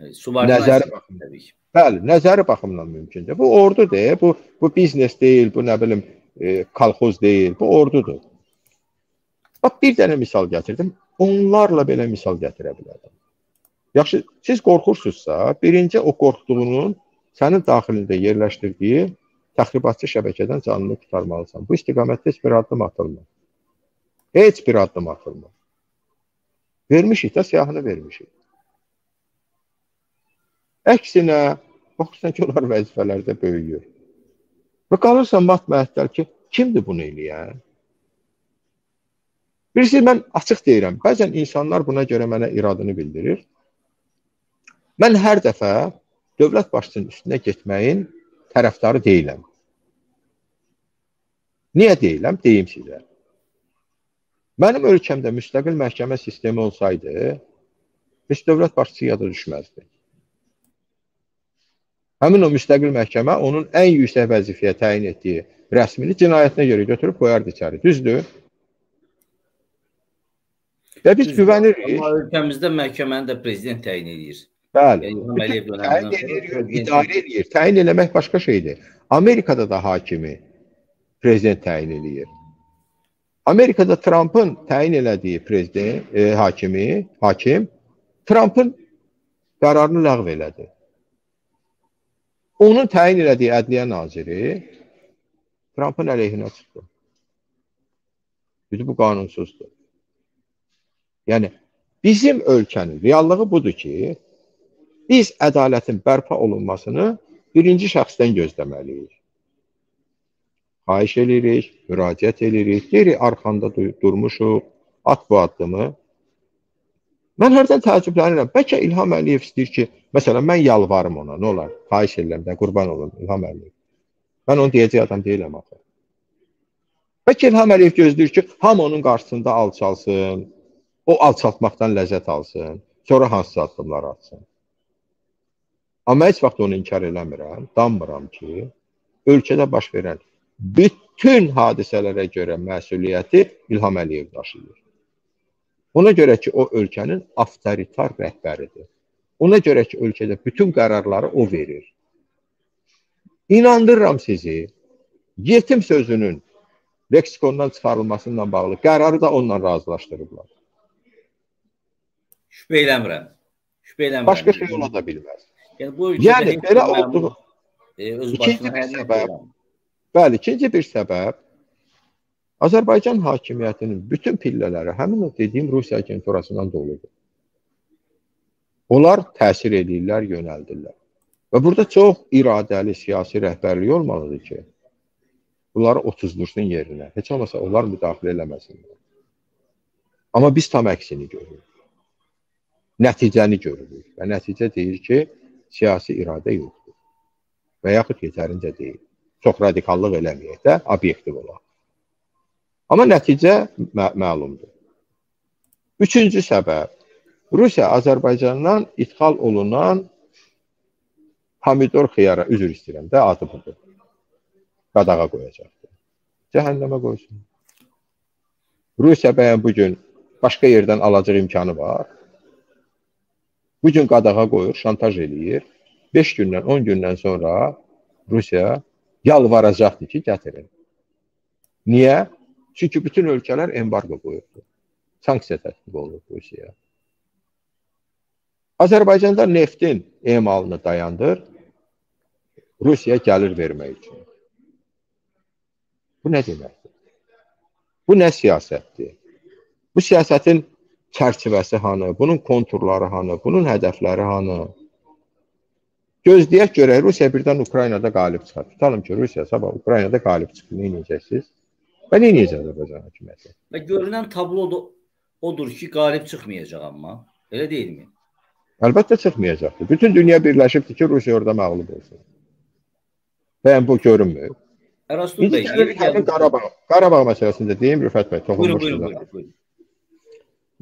Nəzəri baxımından təbii ki. Bəli, nəzəri baxımından mümkündür. Bu ordudur, bu bu biznes deyil, bu nə bilim e, kolxoz deyil, bu ordudur. Bax bir dənə misal gətirdim. Onlarla belə misal gətirə bilərəm. Yaxşı, siz qorxursunuzsa, birinci o qorxduğunun sənin daxilində yerləşdirdiyi təxribatçı şəbəkədən canını qurtarmalısan. Bu istiqamətdə heç bir addım atılmır. Heç bir addım atılmır. Vermişik də siyahını vermişik. Əksinə, baxırsan ki, onlar vəzifələrdə böyüyür. Və qalırsan mat məhdəl ki, kimdir bunu eləyən? Bilirsiniz, mən açıq deyirəm. Bəzən insanlar buna görə mənə iradını bildirir. Mən hər dəfə dövlət başçısının üstünə getməyin tərəfdarı deyiləm. Niyə deyiləm? Deyim sizə. Mənim ölkəmdə müstəqil məhkəmə sistemi olsaydı, heç dövlət başçısı yada düşməzdi. Həmin o müstəqil məhkəmə onun ən yüksək vəzifəyə təyin etdiyi rəsmini cinayətinə görə götürüb qoyardı içəri. Düzdür? Və biz Düzdür. güvənirik. Amma ölkəmizdə məhkəməni də prezident təyin edir. Bəli. Yəni, təyin edir, idarə edir. Təyin eləmək başqa şeydir. Amerikada da hakimi prezident təyin edir. Amerikada Trumpın təyin elədiyi prezident, e, hakimi, hakim Trumpın qərarını ləğv elədi. Onun təyin elədiyi ədliyyə naziri Trumpın əleyhinə çıxdı. Düzdür, bu qanunsuzdur. Yəni bizim ölkənin reallığı budur ki, biz ədalətin bərpa olunmasını birinci şəxsdən gözləməliyik. Xahiş edirik, müraciət edirik, deyirik arxanda durmuşuq, at bu addımı. Mən hərdən təəccüblənirəm. Bəlkə İlham Əliyev istəyir ki, məsələn, mən yalvarım ona, nə olar? Xahiş edirəm də, qurban olum İlham Əliyev. Mən onu deyəcək adam deyiləm axı. Bəlkə İlham Əliyev gözləyir ki, hamı onun qarşısında alçalsın, o alçaltmaqdan ləzzət alsın, sonra hansı addımlar atsın. Amma heç vaxt onu inkar eləmirəm, danmıram ki, ölkədə baş verən bütün hadisələrə görə məsuliyyəti İlham Əliyev daşıyır. Ona görə ki, o ölkənin avtoritar rəhbəridir. Ona görə ki, ölkədə bütün qərarları o verir. İnandırıram sizi, yetim sözünün leksikondan çıxarılmasıyla bağlı qərarı da onunla razılaşdırıblar. Şübhə eləmirəm. Şübhə eləmirəm. Başqa şey ola da bilməz. Yəni bu yəni belə olduğu e, öz bir səbəb. Bəli, ikinci bir səbəb Azərbaycan hakimiyyətinin bütün pillələri həmin o dediyim Rusiya agenturasından doludur. Onlar təsir edirlər, yönəldirlər. Və burada çox iradəli siyasi rəhbərlik olmalıdır ki, bunları otuzdursun yerinə. Heç olmasa onlar müdaxilə eləməsinlər. Amma biz tam əksini görürük nəticəni görürük və nəticə deyir ki, siyasi iradə yoxdur və yaxud yetərincə deyil. Çox radikallıq eləməyək də, obyektiv olaq. Amma nəticə mə məlumdur. Üçüncü səbəb, Rusiya Azərbaycandan ixal olunan pomidor xiyara, üzr istəyirəm də, adı budur. Qadağa qoyacaqdır. Cəhənnəmə qoysun. Rusiya bəyən bu gün başqa yerdən alacaq imkanı var. Bu gün qadağa qoyur, şantaj eləyir. 5 gündən, 10 gündən sonra Rusiya yalvaracaqdır ki, gətirin. Niyə? Çünki bütün ölkələr embargo qoyubdur. Sanksiya tətbiq olunub Rusiyaya. Azərbaycanda neftin emalını dayandır. Rusiya gəlir vermək üçün. Bu nə deməkdir? Bu nə siyasətdir? Bu siyasətin çərçivəsi hanı, bunun konturları hanı, bunun hədəfləri hanı? Gözləyək görək Rusiya birdən Ukraynada qalib çıxar. Tutalım ki, Rusiya sabah Ukraynada qalib çıxır. Nə edəcəksiniz? Və nə edəcək Azərbaycan hökuməti? Və görünən tablo da odur ki, qalib çıxmayacaq amma. Elə deyilmi? Əlbəttə çıxmayacaqdır. Bütün dünya birləşibdir ki, Rusiya orada məğlub olsun. Bəyən bu görünmür. Ərastul bəy, yeri gəldi Qarabağ. Qarabağ məsələsində deyim Rüfət bəy, toxunmuşsunuz. Buyurun, buyurun, buyurun.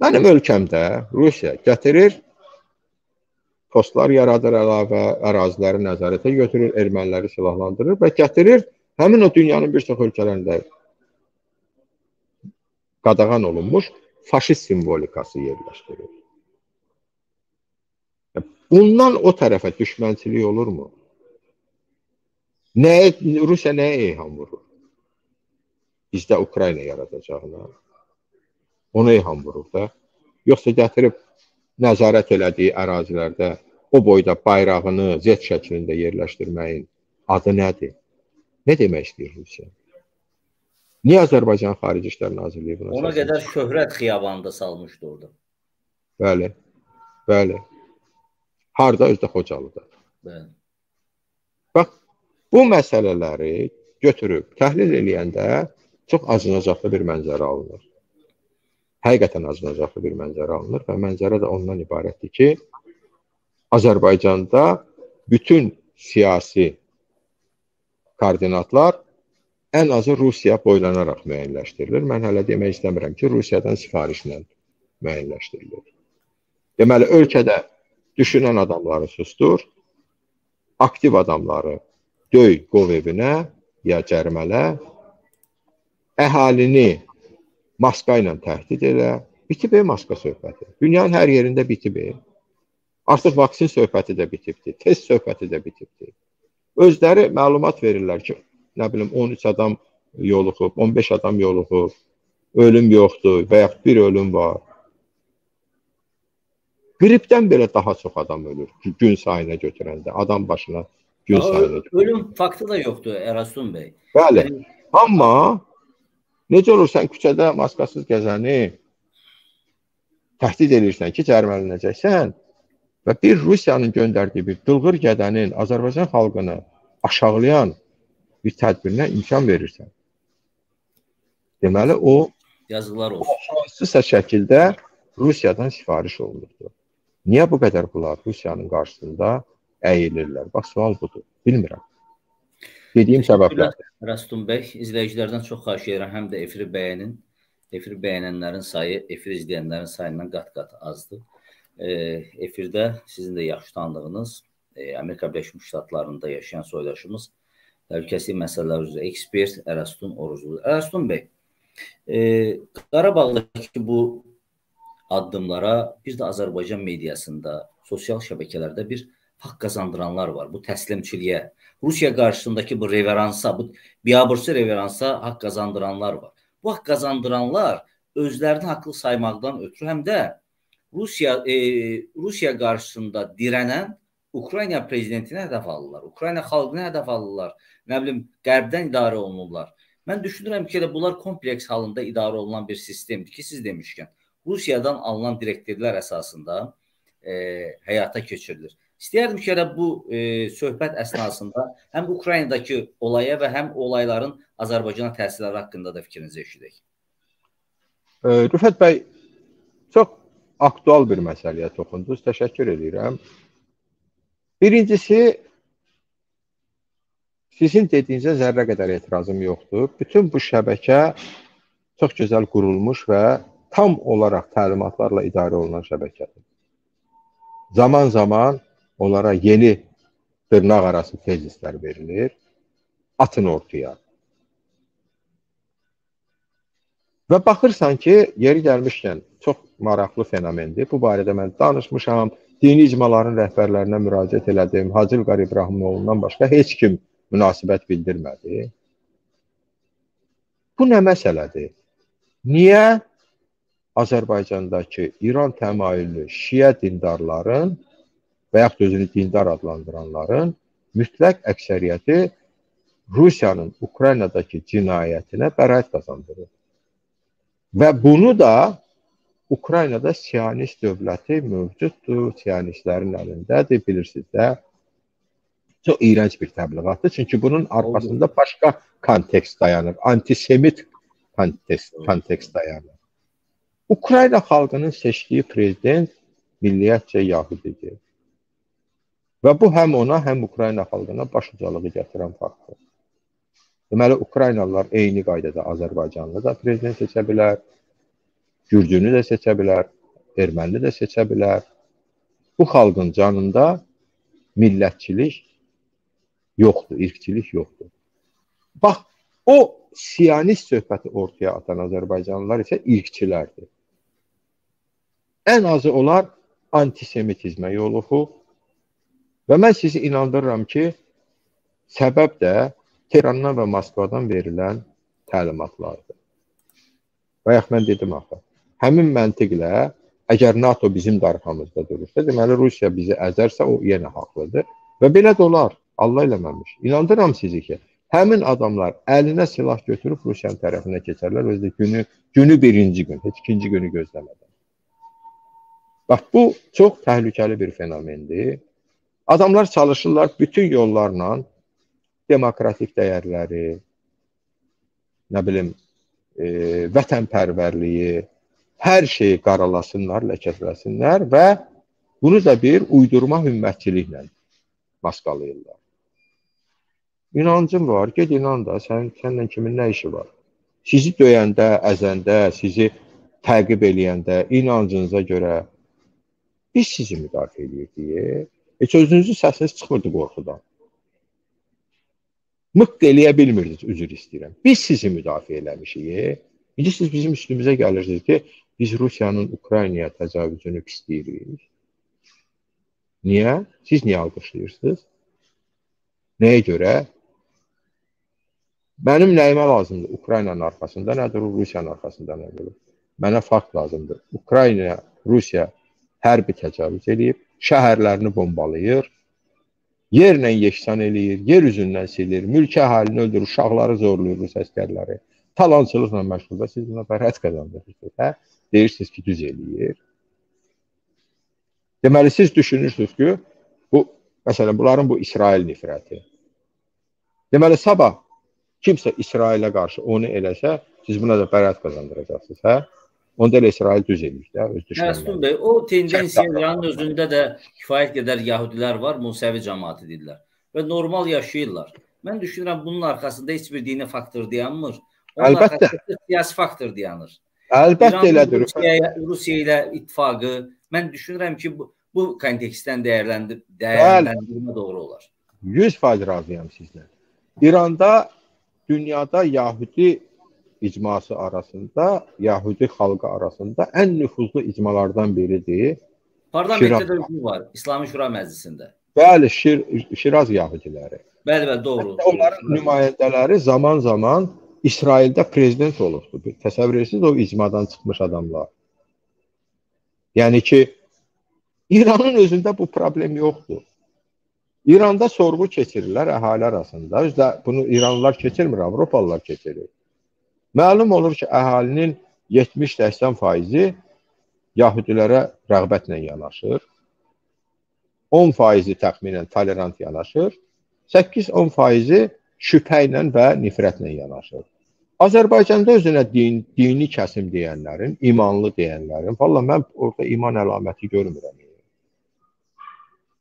Mənim ölkəmdə Rusiya gətirir, postlar yaradır əlavə, əraziləri nəzarətə götürür, erməniləri silahlandırır və gətirir həmin o dünyanın bir çox ölkələrində qadağan olunmuş faşist simvolikası yerləşdirir. Bundan o tərəfə düşmənçilik olurmu? Nəyə, Rusiya nəyə eyham vurur? Bizdə Ukrayna yaradacağına. Ona eyham vurur da. Yoxsa gətirib nəzarət elədiyi ərazilərdə o boyda bayrağını Z şəklində yerləşdirməyin adı nədir? Nə demək istəyir Rusiya? Niyə Azərbaycan Xarici İşlər Nazirliyi buna Ona qədər şöhrət xiyabanında salmışdı orada. Bəli. Bəli. Harda özdə Xocalıda. Bəli. Bax, bu məsələləri götürüb təhlil eləyəndə çox acınacaqlı bir mənzərə alınır. Həqiqətən acınacaqlı bir mənzərə alınır və mənzərə də ondan ibarətdir ki, Azərbaycanda bütün siyasi koordinatlar ən azı Rusiya boylanaraq müəyyənləşdirilir. Mən hələ demək istəmirəm ki, Rusiyadan sifarişlə müəyyənləşdirilir. Deməli, ölkədə düşünən adamları sustur, aktiv adamları döy qov evinə ya cərimələ, əhalini maska ilə təhdid elə. Bitib maska söhbəti. Dünyanın hər yerində bitib. Artıq vaksin söhbəti də bitibdir. Test söhbəti də bitibdir. Özləri məlumat verirlər ki, nə bilim 13 adam yoluxub, 15 adam yoluxub, ölüm yoxdur və ya bir ölüm var. Qripdən belə daha çox adam ölür gün sayına götürəndə, adam başına gün sayına. Ölüm faktı da yoxdur Erastum bəy. Bəli. Yəni... Amma necə olur sən küçədə maskasız gəzəni təhdid edirsən ki, cərimələnəcəksən və bir Rusiyanın göndərdiyi bir dılğır gədənin Azərbaycan xalqını aşağılayan bir tədbirinə imkan verirsən. Deməli o yazılar olsun. Hansısa şəkildə Rusiyadan sifariş olunurdu. Niyə bu qədər bunlar Rusiyanın qarşısında əyilirlər? Bax sual budur. Bilmirəm. Dediyim səbəblər. Rastum bəy, izləyicilərdən çox xahiş edirəm, həm də efiri bəyənin. Efiri bəyənənlərin sayı efir izləyənlərin sayından qat-qat azdır. E, efirdə sizin də yaxşı tanıdığınız e, Amerika Birləşmiş Ştatlarında yaşayan soydaşımız təhlükəsizlik məsələləri üzrə ekspert Ərəstun Orucludur. Ərəstun bəy, e, Qarabağdakı bu addımlara bir də Azərbaycan mediasında, sosial şəbəkələrdə bir haqq qazandıranlar var. Bu təslimçiliyə, Rusiya qarşısındakı bu reveransa, bu biabırçı reveransa haqq qazandıranlar var. Bu haqq qazandıranlar özlərini haqlı saymaqdan ötürü həm də Rusiya e, Rusiya qarşısında dirənən Ukrayna prezidentinə hədəf alırlar. Ukrayna xalqına hədəf alırlar. Nə bilim, qərbdən idarə olunurlar. Mən düşünürəm ki, bunlar kompleks halında idarə olunan bir sistemdir ki, siz demişkən, Rusiyadan alınan direktivlər əsasında e, həyata keçirilir. İstəyərdim ki, elə bu e, söhbət əsnasında həm Ukraynadakı olaya və həm olayların Azərbaycana təsirləri haqqında da fikrinizi eşidək. E, Rüfət bəy, çox aktual bir məsələyə toxundunuz. Təşəkkür edirəm. Birincisi, sizin dediyinizə zərrə qədər etirazım yoxdur. Bütün bu şəbəkə çox gözəl qurulmuş və tam olaraq təlimatlarla idarə olunan şəbəkədir. Zaman-zaman onlara yeni dırnaq arası tezislər verilir. Atın ortaya. Və baxırsan ki, yeri gəlmişkən çox maraqlı fenomendir. Bu barədə mən danışmışam. Dini icmaların rəhbərlərinə müraciət elədim. Hacı İlqar İbrahimoğlu'ndan başqa heç kim münasibət bildirmədi. Bu nə məsələdir? Niyə Azərbaycandakı İran təmayüllü şiə dindarların və yaxud özünü dindar adlandıranların mütləq əksəriyyəti Rusiyanın Ukraynadakı cinayətinə bəraət qazandırır. Və bunu da Ukraynada sionist dövləti mövcuddur, sionistlərin əlindədir, bilirsiniz də. Çox iyrənc bir təbliğatdır, çünki bunun arxasında başqa kontekst dayanır, antisemit kontekst, kontekst dayanır. Ukrayna xalqının seçdiyi prezident milliyyətcə yahudidir. Və bu həm ona, həm Ukrayna xalqına başucalığı gətirən faktdır. Deməli, Ukraynalılar eyni qaydada Azərbaycanlı da prezident seçə bilər, Gürcünü də seçə bilər, Erməni də seçə bilər. Bu xalqın canında millətçilik yoxdur, irqçilik yoxdur. Bax, o sionist söhbəti ortaya atan Azərbaycanlılar isə irqçilərdir. Ən azı onlar antisemitizmə yoluxub, Və mən sizi inandırıram ki, səbəb də Tehrandan və Moskvadan verilən təlimatlardır. Bayaq mən dedim axı. Həmin məntiqlə əgər NATO bizim də arxamızda durursa, deməli Rusiya bizi əzərsə o yenə haqlıdır. Və belə də olar. Allah eləməmiş. İnandırıram sizi ki, həmin adamlar əlinə silah götürüb Rusiyanın tərəfinə keçərlər özü də günü günü birinci gün, heç ikinci günü gözləmədən. Bax bu çox təhlükəli bir fenomendir. Adamlar çalışırlar bütün yollarla demokratik dəyərləri, nə bilim, e, vətənpərvərliyi, hər şeyi qaralasınlar, ləkələsinlər və bunu da bir uydurma hümmətçiliklə maskalayırlar. İnancım var, get inan da, sən səndən kimin nə işi var? Sizi döyəndə, əzəndə, sizi təqib eləyəndə inancınıza görə biz sizi müdafiə edirdik. Heç özünüzü səsiniz çıxmırdı qorxudan. Mıqq eləyə bilmirdiniz, üzr istəyirəm. Biz sizi müdafiə eləmişik. İndi siz bizim üstümüzə gəlirsiniz ki, biz Rusiyanın Ukraynaya təcavüzünü pisləyirik. Niyə? Siz niyə alqışlayırsınız? Nəyə görə? Mənim nəyimə lazımdır? Ukraynanın arxasında nədir? Rusiyanın arxasında nədir? Mənə fakt lazımdır. Ukrayna, Rusiya hərbi təcavüz eləyib, şəhərlərini bombalayır, yerlə yeksan eləyir, yer üzündən silir, mülki əhalini öldürür, uşaqları zorlayır rus əskərləri. Talançılıqla məşğulda siz buna bəraət qazandırırsınız, hə? Deyirsiniz ki, düz eləyir. Deməli siz düşünürsünüz ki, bu məsələn bunların bu İsrail nifrəti. Deməli sabah kimsə İsrailə qarşı onu eləsə, siz buna da bəraət qazandıracaqsınız, hə? Onda elə İsrail düz eləyir də öz düşmənləri. Məsud bəy, o tendensiyanın özündə də kifayət qədər yəhudilər var, Musəvi cəmaəti deyirlər və normal yaşayırlar. Mən düşünürəm bunun arxasında heç bir dini faktor dayanmır. Onun Əlbəttə. siyasi faktor dayanır. Əlbəttə elədir. Rusiya, Rusiya ilə ittifaqı mən düşünürəm ki, bu, bu kontekstdən dəyərləndir dəyərləndirmə doğru olar. 100% razıyam sizlə. İranda dünyada Yahudi icması arasında, Yahudi xalqı arasında ən nüfuzlu icmalardan biridir. Parlamentdə də özü var, İslami Şura Məclisində. Bəli, Şir Şiraz Yahudiləri. Bəli, bəli, doğru. Hətta onların nümayəndələri zaman-zaman İsraildə prezident olubdu. Təsəvvür edirsiniz o icmadan çıxmış adamlar. Yəni ki, İranın özündə bu problem yoxdur. İranda sorğu keçirirlər əhali arasında. Özdə bunu İranlılar keçirmir, Avropalılar keçirir. Məlum olur ki, əhalinin 70-80 faizi yahudilərə rəğbətlə yanaşır. 10 faizi təxminən tolerant yanaşır. 8-10 faizi şübhə ilə və nifrətlə yanaşır. Azərbaycanda özünə din, dini kəsim deyənlərin, imanlı deyənlərin, valla mən orada iman əlaməti görmürəm.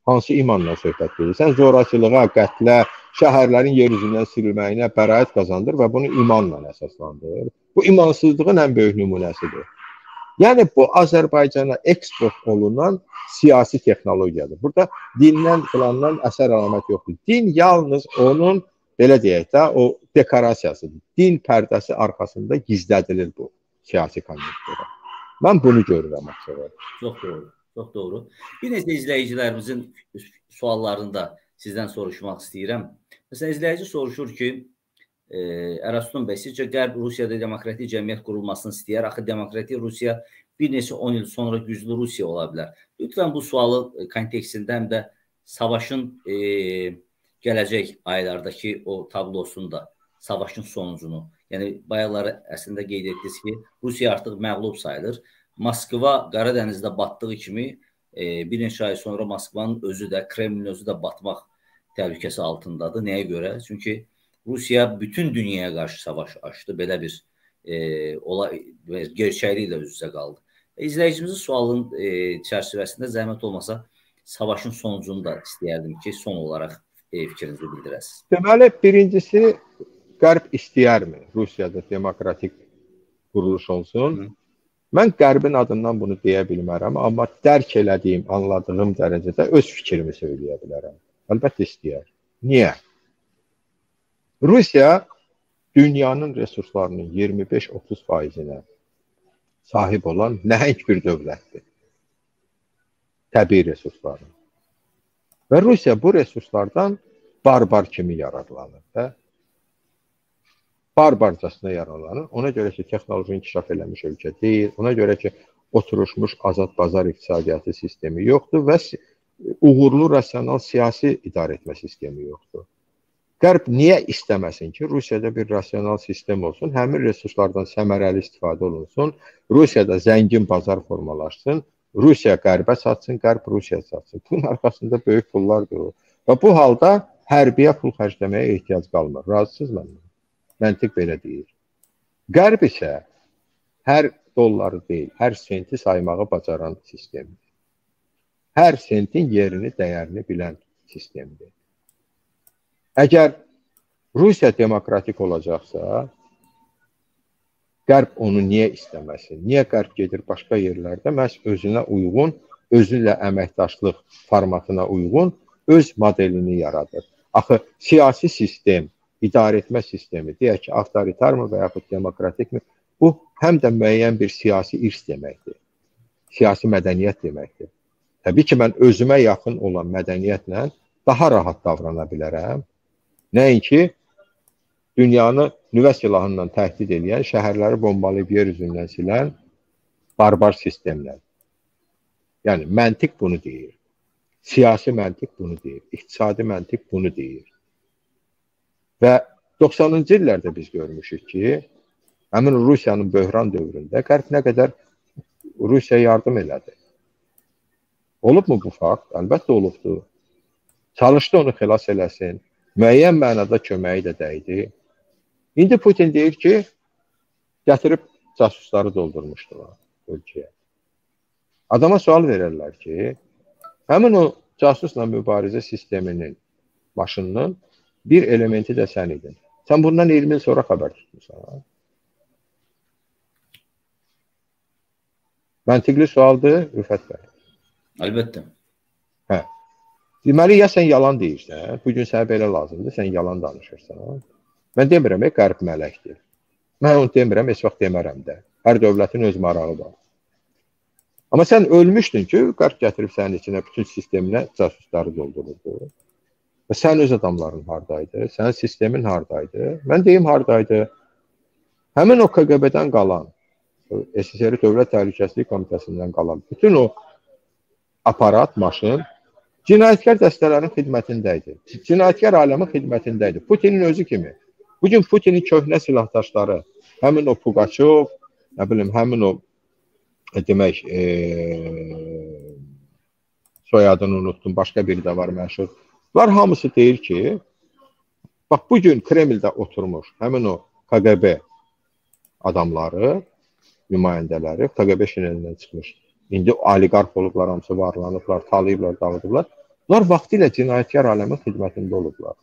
Hansı imanla söhbət gedir? Sən zorakılığa, qətlə, şəhərlərin yer üzündən silinməyinə bəraət qazandır və bunu imanla əsaslandır. Bu imansızlığın ən böyük nümunəsidir. Yəni bu Azərbaycana eksport olunan siyasi texnologiyadır. Burada dindən filandan əsər əlamət yoxdur. Din yalnız onun belə deyək də o dekorasiyasıdır. Din pərdəsi arxasında gizlədilir bu siyasi konyektürə. Mən bunu görürəm açığı. Çox doğru. Çox doğru. Bir neçə izləyicilərimizin suallarını da sizdən soruşmaq istəyirəm. Məsələn, izləyici soruşur ki, e, Əraston bəy, sizcə Qərb Rusiyada demokratik cəmiyyət qurulmasını istəyər? Axı demokratik Rusiya bir neçə 10 il sonra güclü Rusiya ola bilər. Lütfən bu sualı kontekstində həm də savaşın e, gələcək aylardakı o tablosunu da, savaşın sonucunu, yəni bayaqları əslində qeyd etdiniz ki, Rusiya artıq məğlub sayılır. Moskva Qaradənizdə batdığı kimi e, bir neçə ay sonra Moskvanın özü də, Kremlin özü də batmaq təhlükəsi altındadır. Nəyə görə? Çünki Rusiya bütün dünyaya qarşı savaş açdı. Belə bir e, ola gerçəkliklə üz-üzə qaldı. E, İzləyicimizin sualının e, çərçivəsində zəhmət olmasa savaşın sonucunu da istəyərdim ki, son olaraq e, fikrinizi bildirəsiniz. Deməli, birincisi Qərb istəyərmi Rusiyada demokratik quruluş olsun? Hı. Mən Qərbin adından bunu deyə bilmərəm, amma dərk elədiyim, anladığım dərəcədə öz fikrimi söyləyə bilərəm. Əlbəttə istəyər. Niyə? Rusiya dünyanın resurslarının 25-30 faizinə sahib olan nəhəng bir dövlətdir. Təbii resursların. Və Rusiya bu resurslardan barbar kimi yararlanır. Hə? barbarcasına yaralanır. Ona görə ki, texnoloji inkişaf eləmiş ölkə deyil. Ona görə ki, oturuşmuş azad bazar iqtisadiyyatı sistemi yoxdur və uğurlu rasional siyasi idarə etmə sistemi yoxdur. Qərb niyə istəməsin ki, Rusiyada bir rasional sistem olsun, həmin resurslardan səmərəli istifadə olunsun, Rusiyada zəngin bazar formalaşsın, Rusiya qərbə satsın, qərb Rusiya satsın. Bunun arxasında böyük pullardır o. Və bu halda hərbiyə pul xərcləməyə ehtiyac qalmır. Razısınız mənimlə? Məntiq belə deyir. Qərb isə hər dolları deyil, hər senti saymağı bacaran sistemdir. Hər sentin yerini, dəyərini bilən sistemdir. Əgər Rusiya demokratik olacaqsa, Qərb onu niyə istəməsin? Niyə Qərb gedir başqa yerlərdə məhz özünə uyğun, özülə əməkdaşlıq formatına uyğun öz modelini yaradır. Axı siyasi sistem, idarə etmə sistemi, deyək ki, avtoritarmı və yaxud demokratikmi, bu həm də müəyyən bir siyasi irs deməkdir. Siyasi mədəniyyət deməkdir. Təbii ki, mən özümə yaxın olan mədəniyyətlə daha rahat davrana bilərəm. Nəinki dünyanı nüvə silahından təhdid edən, şəhərləri bombalayıb yer üzündən silən barbar sistemlə. Yəni məntiq bunu deyir. Siyasi məntiq bunu deyir. İqtisadi məntiq bunu deyir. Və 90-cı illərdə biz görmüşük ki, həmin Rusiyanın böhran dövründə Qərb nə qədər Rusiyaya yardım elədi. Olubmu bu fakt? Əlbəttə olubdu. Çalışdı onu xilas eləsin. Müəyyən mənada köməyi də dəydi. İndi Putin deyir ki, gətirib casusları doldurmuşdular ölkəyə. Adama sual verərlər ki, həmin o casusla mübarizə sisteminin başından bir elementi də sən idin. Sən bundan 20 il sonra xəbər tutmusan. Məntiqli sualdır, Rüfət bəy. Əlbəttə. Hə. Deməli, ya sən yalan deyirsən, bu gün sənə belə lazımdır, sən yalan danışırsan. Mən demirəm, ey qərb mələkdir. Mən onu demirəm, heç vaxt demərəm də. Hər dövlətin öz marağı var. Amma sən ölmüşdün ki, qərb gətirib sənin içinə bütün sisteminə casusları doldururdu. Və sən öz adamların hardaydı? Sənin sistemin hardaydı? Mən deyim hardaydı? Həmin o KGB-dən qalan, SSR Dövlət Təhlükəsizlik Komitəsindən qalan bütün o aparat, maşın cinayətkar dəstələrin xidmətində idi. Cinayətkar aləmin xidmətində idi. Putinin özü kimi. Bu gün Putinin köhnə silahdaşları, həmin o Pugaçov, nə bilim, həmin o e, demək, e, soyadını unutdum, başqa biri də var məşhur. Bunlar hamısı deyir ki, bax bu gün Kremldə oturmuş həmin o KGB adamları, nümayəndələri, KGB şinelindən çıxmış. İndi oliqarx olublar, hamısı varlanıblar, talayıblar, dağıdıblar. Bunlar vaxtilə cinayətkar aləmin xidmətində olublar.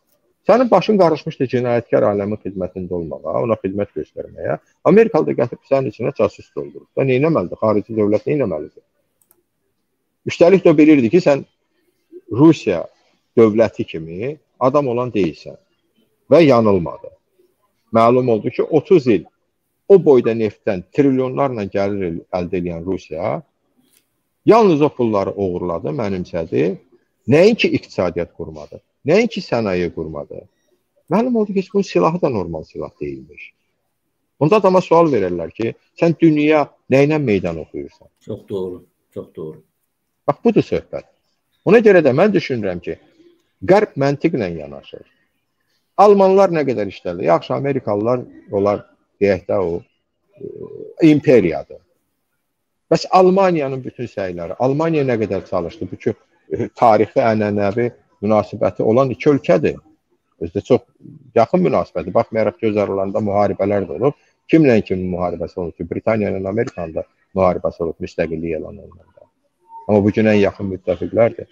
Sənin başın qarışmışdı cinayətkar aləmin xidmətində olmağa, ona xidmət göstərməyə. Amerikalı da gətirib sənin içinə casus doldurub. Da nə etməlidir? Xarici dövlət nə etməlidir? Üstəlik də bilirdi ki, sən Rusiya dövləti kimi adam olan deyilsən və yanılmadı. Məlum oldu ki, 30 il o boyda neftdən trilyonlarla gəlir əldə edən Rusiya yalnız o pulları oğurladı, mənimsədi. Nəinki iqtisadiyyat qurmadı. Nəinki sənaye qurmadı. Məlum oldu ki, bunun silahı da normal silah deyilmiş. Onda adama sual verərlər ki, sən dünya nə ilə meydan oxuyursan? Çox doğru, çox doğru. Bax, budur söhbət. Ona görə də mən düşünürəm ki, qərb məntiqlə yanaşır. Almanlar nə qədər işlədi? Yaxşı, Amerikalılar, onlar deyək də o e, imperiyadır. Bəs Almaniyanın bütün səyləri, Almaniya nə qədər çalışdı? Bu ki, e, tarixi, ənənəvi münasibəti olan iki ölkədir. Özdə çox yaxın münasibətdir. Baxmayaraq ki, öz aralarında müharibələr də olub. Kimlə kimin müharibəsi olub ki, Britaniya ilə Amerikanın da müharibəsi olub müstəqillik elan olunanda. Amma bu gün ən yaxın müttəfiqlərdir.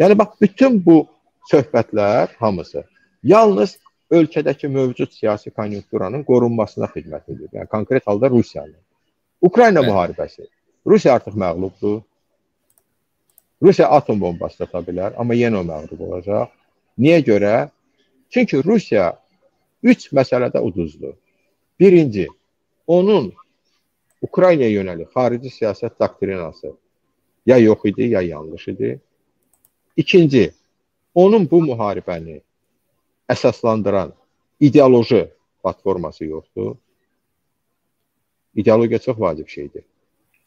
Yəni bax bütün bu söhbətlər hamısı yalnız ölkədəki mövcud siyasi konjunkturanın qorunmasına xidmət edir. Yəni konkret halda Rusiyanın. Ukrayna müharibəsi. Rusiya artıq məğlubdur. Rusiya atom bombası ata bilər, amma yenə o məğlub olacaq. Niyə görə? Çünki Rusiya üç məsələdə uduzdur. Birinci, onun Ukraynaya yönəlik xarici siyasət doktrinası ya yox idi, ya yanlış idi. İkinci, onun bu müharibəni əsaslandıran ideoloji platforması yoxdur. İdeologiya çox vacib şeydir.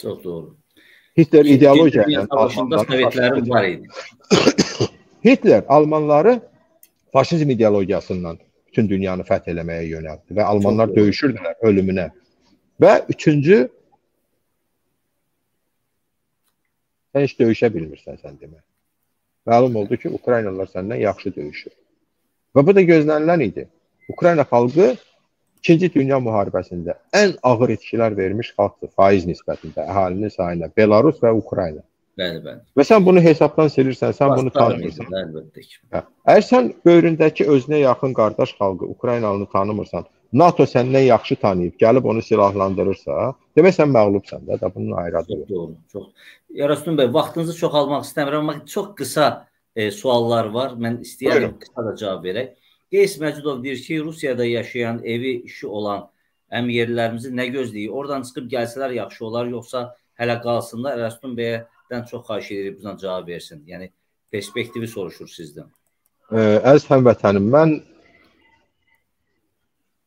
Çox doğru. Hitler ideologiya ilə Sovetlərin var idi. Hitler Almanları faşizm ideologiyasından bütün dünyanı fəth eləməyə yönəltdi və Almanlar Çok döyüşürdülər ölümünə. Və üçüncü sən heç döyüşə bilmirsən sən demə. Məlum oldu ki, Ukraynalılar səndən yaxşı döyüşür. Və bu da gözlənilən idi. Ukrayna xalqı İkinci Dünya müharibəsində ən ağır itkilər vermiş xalqdır faiz nisbətində əhalinin sayına Belarus və Ukrayna. Bəli, bəli. Və sən bunu hesabdan silirsən, sən Bastı bunu tanımırsan. Əlbəttə ki. Hə. Əgər sən böyründəki özünə yaxın qardaş xalqı Ukraynalını tanımırsan, NATO səndən yaxşı tanıyıb, gəlib onu silahlandırırsa, demək sən məğlubsan da, da bunun ayrıdır. Çox doğru, çox. Yarasın bəy, vaxtınızı çox almaq istəmirəm, amma çox qısa e, suallar var. Mən istəyirəm qısa da cavab verək. Qeys Məcidov deyir ki, Rusiyada yaşayan, evi, işi olan əmiyerlərimizi nə gözləyir? Oradan çıxıb gəlsələr yaxşı olar, yoxsa hələ qalsınlar? Rəstun bəyədən çox xahiş edirik buna cavab versin. Yəni perspektivi soruşur sizdən. Əziz həmvətənim, mən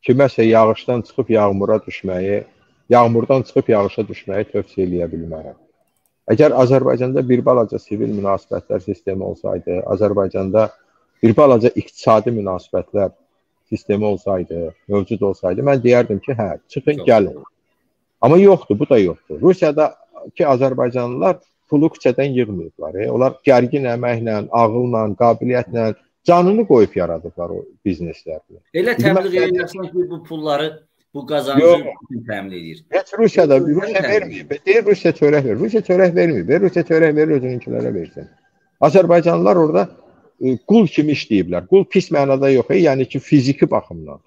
kiməsə yağışdan çıxıb yağmura düşməyi, yağmurdan çıxıb yağışa düşməyi tövsiyə eləyə bilmərəm. Əgər Azərbaycanda bir balaca sivil münasibətlər sistemi olsaydı, Azərbaycanda bir balaca iqtisadi münasibətlər sistemi olsaydı, mövcud olsaydı, mən deyərdim ki, hə, çıxın, gəlin. Amma yoxdur, bu da yoxdur. Rusiyadakı Azərbaycanlılar pulu küçədən yığmayıblar. E? Onlar gərgin əməklə, ağılla, qabiliyyətlə canını qoyub yaradıblar o bizneslərini. Elə təbliğ edirsən ki, bu pulları bu qazancı təmin edir. Heç Rusiyada Rusiya verməyib. Deyir Rusiya çörək verir. Rusiya çörək vermir. Ver Rusiya çörək verir özününkilərə versin. Azərbaycanlılar orada qul kimi işləyiblər. Qul pis mənada yox, e, yəni ki, fiziki baxımdan.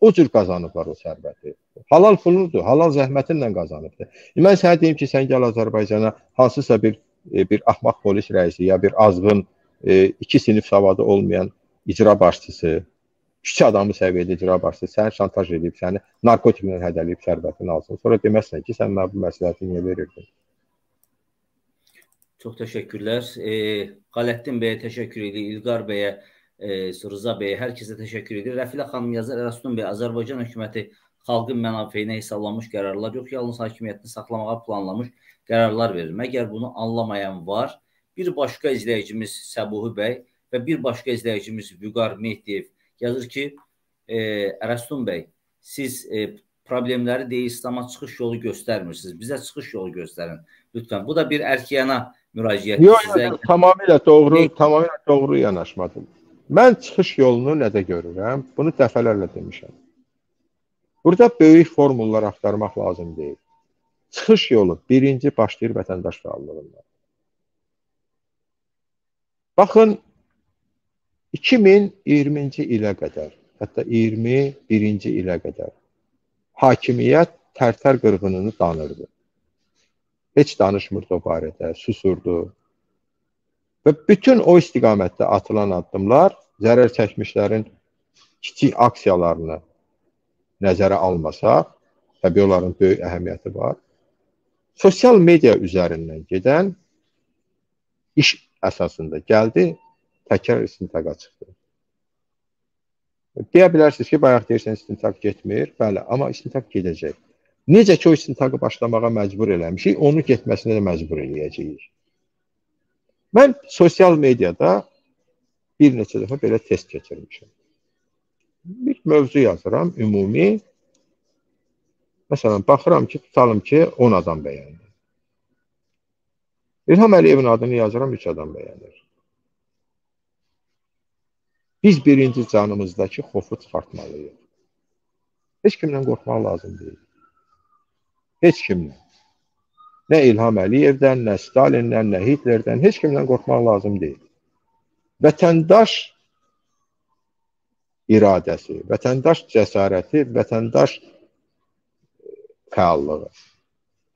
O cür qazanıblar o sərvəti. Halal puludur, halal zəhmətinlə qazanıbdır. Mən sənə deyim ki, sən gəl Azərbaycana hansısa bir e, bir axmaq polis rəisi ya bir azğın e, iki sinif savadı olmayan icra başçısı, küçə adamı səviyyədə icra başçısı səni şantaj edib, səni narkotiklə hədələyib sərvətini alsın. Sonra deməzsən ki, sən mənə bu məsləhəti niyə verirdin? Çox təşəkkürlər. E, Qaləddin bəyə təşəkkür edir, İlqar bəyə, e, Rıza bəyə, hər kəsə təşəkkür edir. Rəfilə xanım yazır, Ərəstun bəy, Azərbaycan hökuməti xalqın mənafeyinə hesablanmış qərarlar yox, yalnız hakimiyyətini saxlamağa planlamış qərarlar verir. Məgər bunu anlamayan var? Bir başqa izləyicimiz Səbuhi bəy və bir başqa izləyicimiz Vüqar Mehdiyev yazır ki, e, Ərəstun bəy, siz e, problemləri deyil, İslama çıxış yolu göstərmirsiniz. Bizə çıxış yolu göstərin. Lütfən. Bu da bir ərkiyana müraciət yox, sizə. Yox, tamamilə doğru, ne? tamamilə doğru yanaşmadım. Mən çıxış yolunu nədə görürəm? Bunu dəfələrlə demişəm. Burada böyük formullar axtarmaq lazım deyil. Çıxış yolu birinci başlayır vətəndaş fəallığından. Baxın 2020-ci ilə qədər, hətta 21-ci ilə qədər hakimiyyət tərtər qırğınını danırdı. Heç danışmırdı o barədə, susurdu. Və bütün o istiqamətdə atılan addımlar zərər çəkmişlərin kiçik aksiyalarını nəzərə almasaq, təbii onların böyük əhəmiyyəti var. Sosial media üzərindən gedən iş əsasında gəldi, təkrar istintaqa çıxdı. Deyə bilərsiniz ki, bayaq deyirsən istintaq getmir. Bəli, amma istintaq gedəcək. Necə ki o istintaqı başlamağa məcbur eləmişik, onu getməsinə də məcbur eləyəcəyik. Mən sosial mediada bir neçə dəfə belə test keçirmişəm. Bir mövzu yazıram, ümumi. Məsələn, baxıram ki, tutalım ki, 10 adam bəyənir. İlham Əliyevin adını yazıram, 3 adam bəyənir. Biz birinci canımızdakı xofu çıxartmalıyıq. Heç kimdən qorxmaq lazım deyil. Heç kimdən. Nə İlham Əliyevdən, nə Stalindən, nə Hitlerdən heç kimdən qorxmaq lazım deyil. Vətəndaş iradəsi, vətəndaş cəsarəti, vətəndaş fəallığı.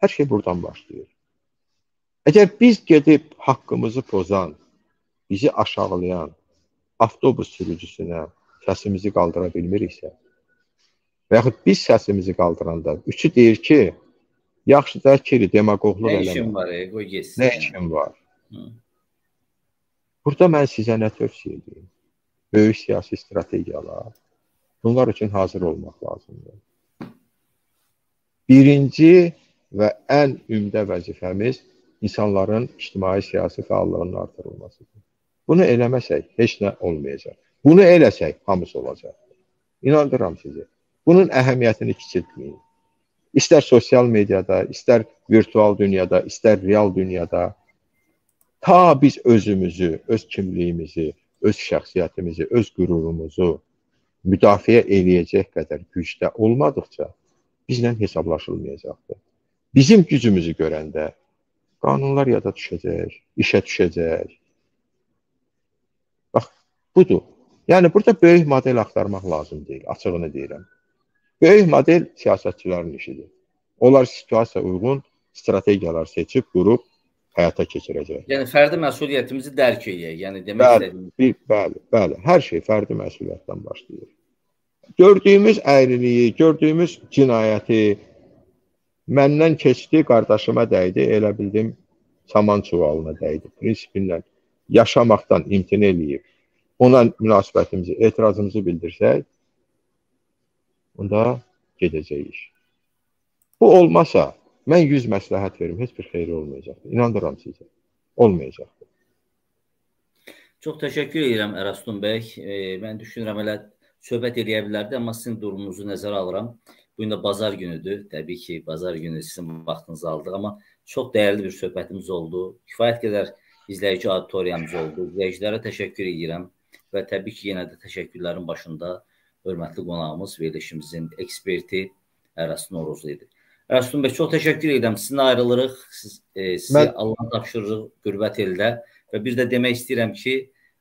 Hər şey buradan başlayır. Əgər biz gedib haqqımızı pozan, bizi aşağılayan avtobus sürücüsünə səsimizi qaldıra bilmiriksə, və yaxud biz səsimizi qaldıranda üçü deyir ki, Yaxşı da ki, demaqoqluq eləmə. Nə işin var, e, qoy getsin. Nə işin var? Hı. Burada mən sizə nə tövsiyə edirəm? Böyük siyasi strategiyalar. Bunlar üçün hazır olmaq lazımdır. Birinci və ən ümdə vəzifəmiz insanların ictimai siyasi fəallığının artırılmasıdır. Bunu eləməsək heç nə olmayacaq. Bunu eləsək hamısı olacaq. İnandıram sizi. Bunun əhəmiyyətini kiçiltməyin. İstər sosial mediada, istər virtual dünyada, istər real dünyada ta biz özümüzü, öz kimliyimizi, öz şəxsiyyətimizi, öz qürurumuzu müdafiə eləyəcək qədər gücdə olmadıqca bizlə hesablaşılmayacaqdır. Bizim gücümüzü görəndə qanunlar yada düşəcək, işə düşəcək. Bax, budur. Yəni burada böyük model axtarmaq lazım deyil, açığını deyirəm. Böyük model siyasətçilərin işidir. Onlar situasiya uyğun strategiyalar seçib, qurub həyata keçirəcək. Yəni fərdi məsuliyyətimizi dərk edək. Yəni demək bəli, istədiyim. Bəli, bəli. Hər şey fərdi məsuliyyətdən başlayır. Gördüyümüz əyriliyi, gördüyümüz cinayəti məndən keçdi, qardaşıma dəydi, elə bildim saman çuvalına dəydi. Prinsipindən yaşamaqdan imtina eləyib ona münasibətimizi, etirazımızı bildirsək, onda gedəcək iş. Bu olmasa, mən 100 məsləhət verim, heç bir xeyri olmayacaqdır. İnandıram sizə. Olmayacaqdır. Çox təşəkkür edirəm Ərastum bəy. E, mən düşünürəm elə söhbət eləyə bilərdi, amma sizin durumunuzu nəzərə alıram. Bu gün də bazar günüdür. Təbii ki, bazar günü sizin vaxtınızı aldıq, amma çox dəyərli bir söhbətimiz oldu. Kifayət qədər izləyici auditoriyamız oldu. İzləyicilərə təşəkkür edirəm və təbii ki, yenə də təşəkkürlərin başında hörmətli qonağımız verilişimizin eksperti Ərəs Noruzlu idi. Ərəstum bəy, çox təşəkkür edirəm. Sizin ayrılırıq. Siz e, sizi Mən... Allah tapşırırıq qürbət eldə və bir də demək istəyirəm ki,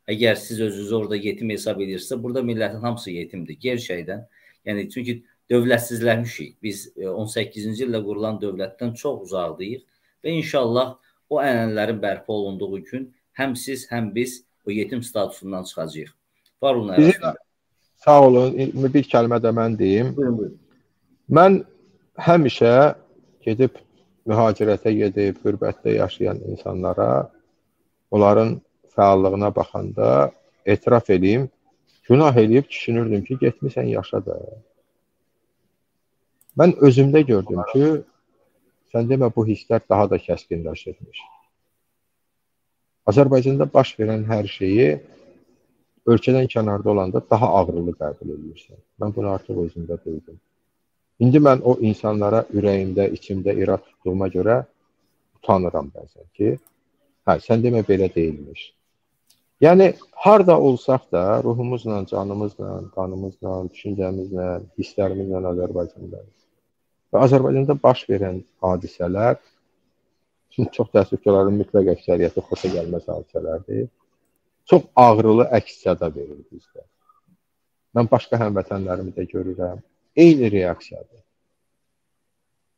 əgər siz özünüzü orada yetim hesab edirsə, burada millətin hamısı yetimdir. Gerçəkdən. Yəni çünki dövlətsizləmişik. Biz 18-ci e, ildə qurulan dövlətdən çox uzaqdayıq və inşallah o ənənələrin bərpa olunduğu gün həm siz, həm biz o yetim statusundan çıxacağıq. Var olun ərazində. Sağ olun. Bir kəlmə də mən deyim. Buyurun. Mən həmişə gedib mühacirətə gedib, qürbətdə yaşayan insanlara onların fəallığına baxanda etiraf edeyim, günah eləyib düşünürdüm ki, getmisən yaşa da. Mən özümdə gördüm ki, sən demə bu hisslər daha da kəskinləşirmiş. Azərbaycanda baş verən hər şeyi ölkədən kənarda olanda daha ağrılı qəbul edirsən. Mən bunu artıq özümdə duydum. İndi mən o insanlara ürəyimdə, içimdə irad tutduğuma görə utanıram bəzən ki, hə, sən demə belə deyilmiş. Yəni harda olsaq da ruhumuzla, canımızla, qanımızla, düşüncəmizlə, hisslərimizlə Azərbaycandayıq. Və Azərbaycanda baş verən hadisələr çox təəssüf ki, onların mütləq əksəriyyəti xoşa gəlməz hadisələrdir. Çox ağrılı əks-səda verir bizdə. Mən başqa həmvətənlərimi də görürəm. Eyni reaksiyadır.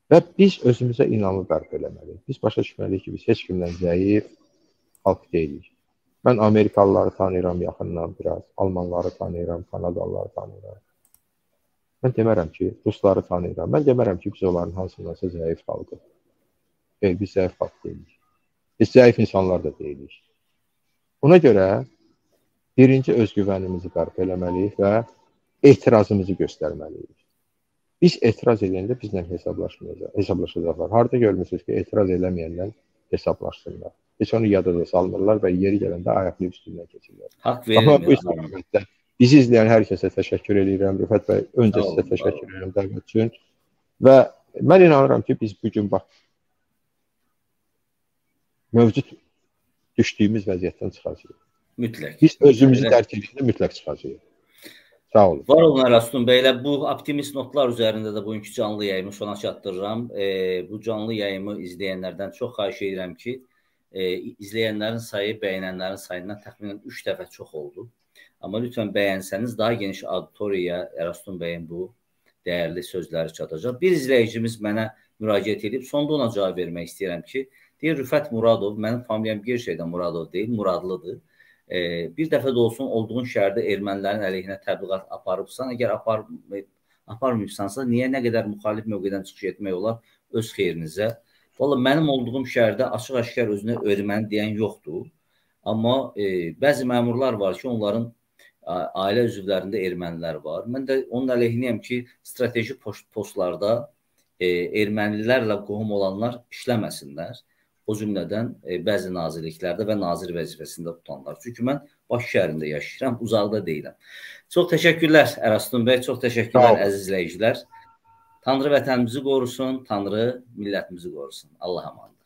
Və biz özümüzə inamı bərpa eləməliyik. Biz başa düşməliyik ki, biz heç kimdən zəif xalq deyilik. Mən Amerikalıları tanıyıram yaxından biraz, Almanları tanıyıram, Kanadalıları tanıyıram. Mən demərəm ki, Rusları tanıyıram. Mən demərəm ki, biz onların hansındansa zəif xalqıq. Xeyr, biz zəif xalq deyilik. Biz zəif insanlar da deyilik. Ona görə birinci özgüvənimizi bərpa eləməliyik və etirazımızı göstərməliyik. Biz etiraz edəndə bizlə hesablaşmayacaq, hesablaşacaqlar. Harda görmüsünüz ki, etiraz eləməyənlər hesablaşsınlar. Heç onu yada da salmırlar və yeri gələndə ayaqlı üstündən keçirlər. Haqq verirəm. Bu istiqamətdə bizi izləyən hər kəsə təşəkkür edirəm. Rüfət bəy, öncə sizə təşəkkür edirəm dəvət üçün. Və mən inanıram ki, biz bu gün bax mövcud düşdüyümüz vəziyyətdən çıxacağıq. Mütləq. Biz özümüzü dərk edəndə mütləq çıxacağıq. Sağ olun. Var olun Ərastum bəy. Elə bu optimist notlar üzərində də bugünkü canlı yayımı sona çatdırıram. E, bu canlı yayımı izləyənlərdən çox xahiş edirəm ki, e, izləyənlərin sayı bəyənənlərin sayından təxminən 3 dəfə çox oldu. Amma lütfən bəyənsəniz daha geniş auditoriyaya Ərastum bəyin bu dəyərli sözləri çatacaq. Bir izləyicimiz mənə müraciət edib, sonda ona cavab vermək istəyirəm ki, Deyir Rüfət Muradov, mənim familiyam gerçəkdən Muradov deyil, Muradlıdır. E, bir dəfə də olsun olduğun şəhərdə ermənilərin əleyhinə təbliğat aparıbsan, əgər apar aparmıyıbsansa, niyə nə qədər müxalif mövqedən çıxış etmək olar öz xeyrinizə? Valla mənim olduğum şəhərdə açıq-aşkar özünə erməni deyən yoxdur. Amma e, bəzi məmurlar var ki, onların ailə üzvlərində ermənilər var. Mən də onun əleyhinəyəm ki, strateji post postlarda e, ermənilərlə qohum olanlar işləməsinlər o cümlədən e, bəzi nazirliklərdə və nazir vəzifəsində tutanlar. Çünki mən baş şəhərində yaşayıram, uzaqda deyiləm. Çox təşəkkürlər Ərastum bəy, çox təşəkkürlər əziz izləyicilər. Tanrı vətənimizi qorusun, Tanrı millətimizi qorusun. Allah əmanət.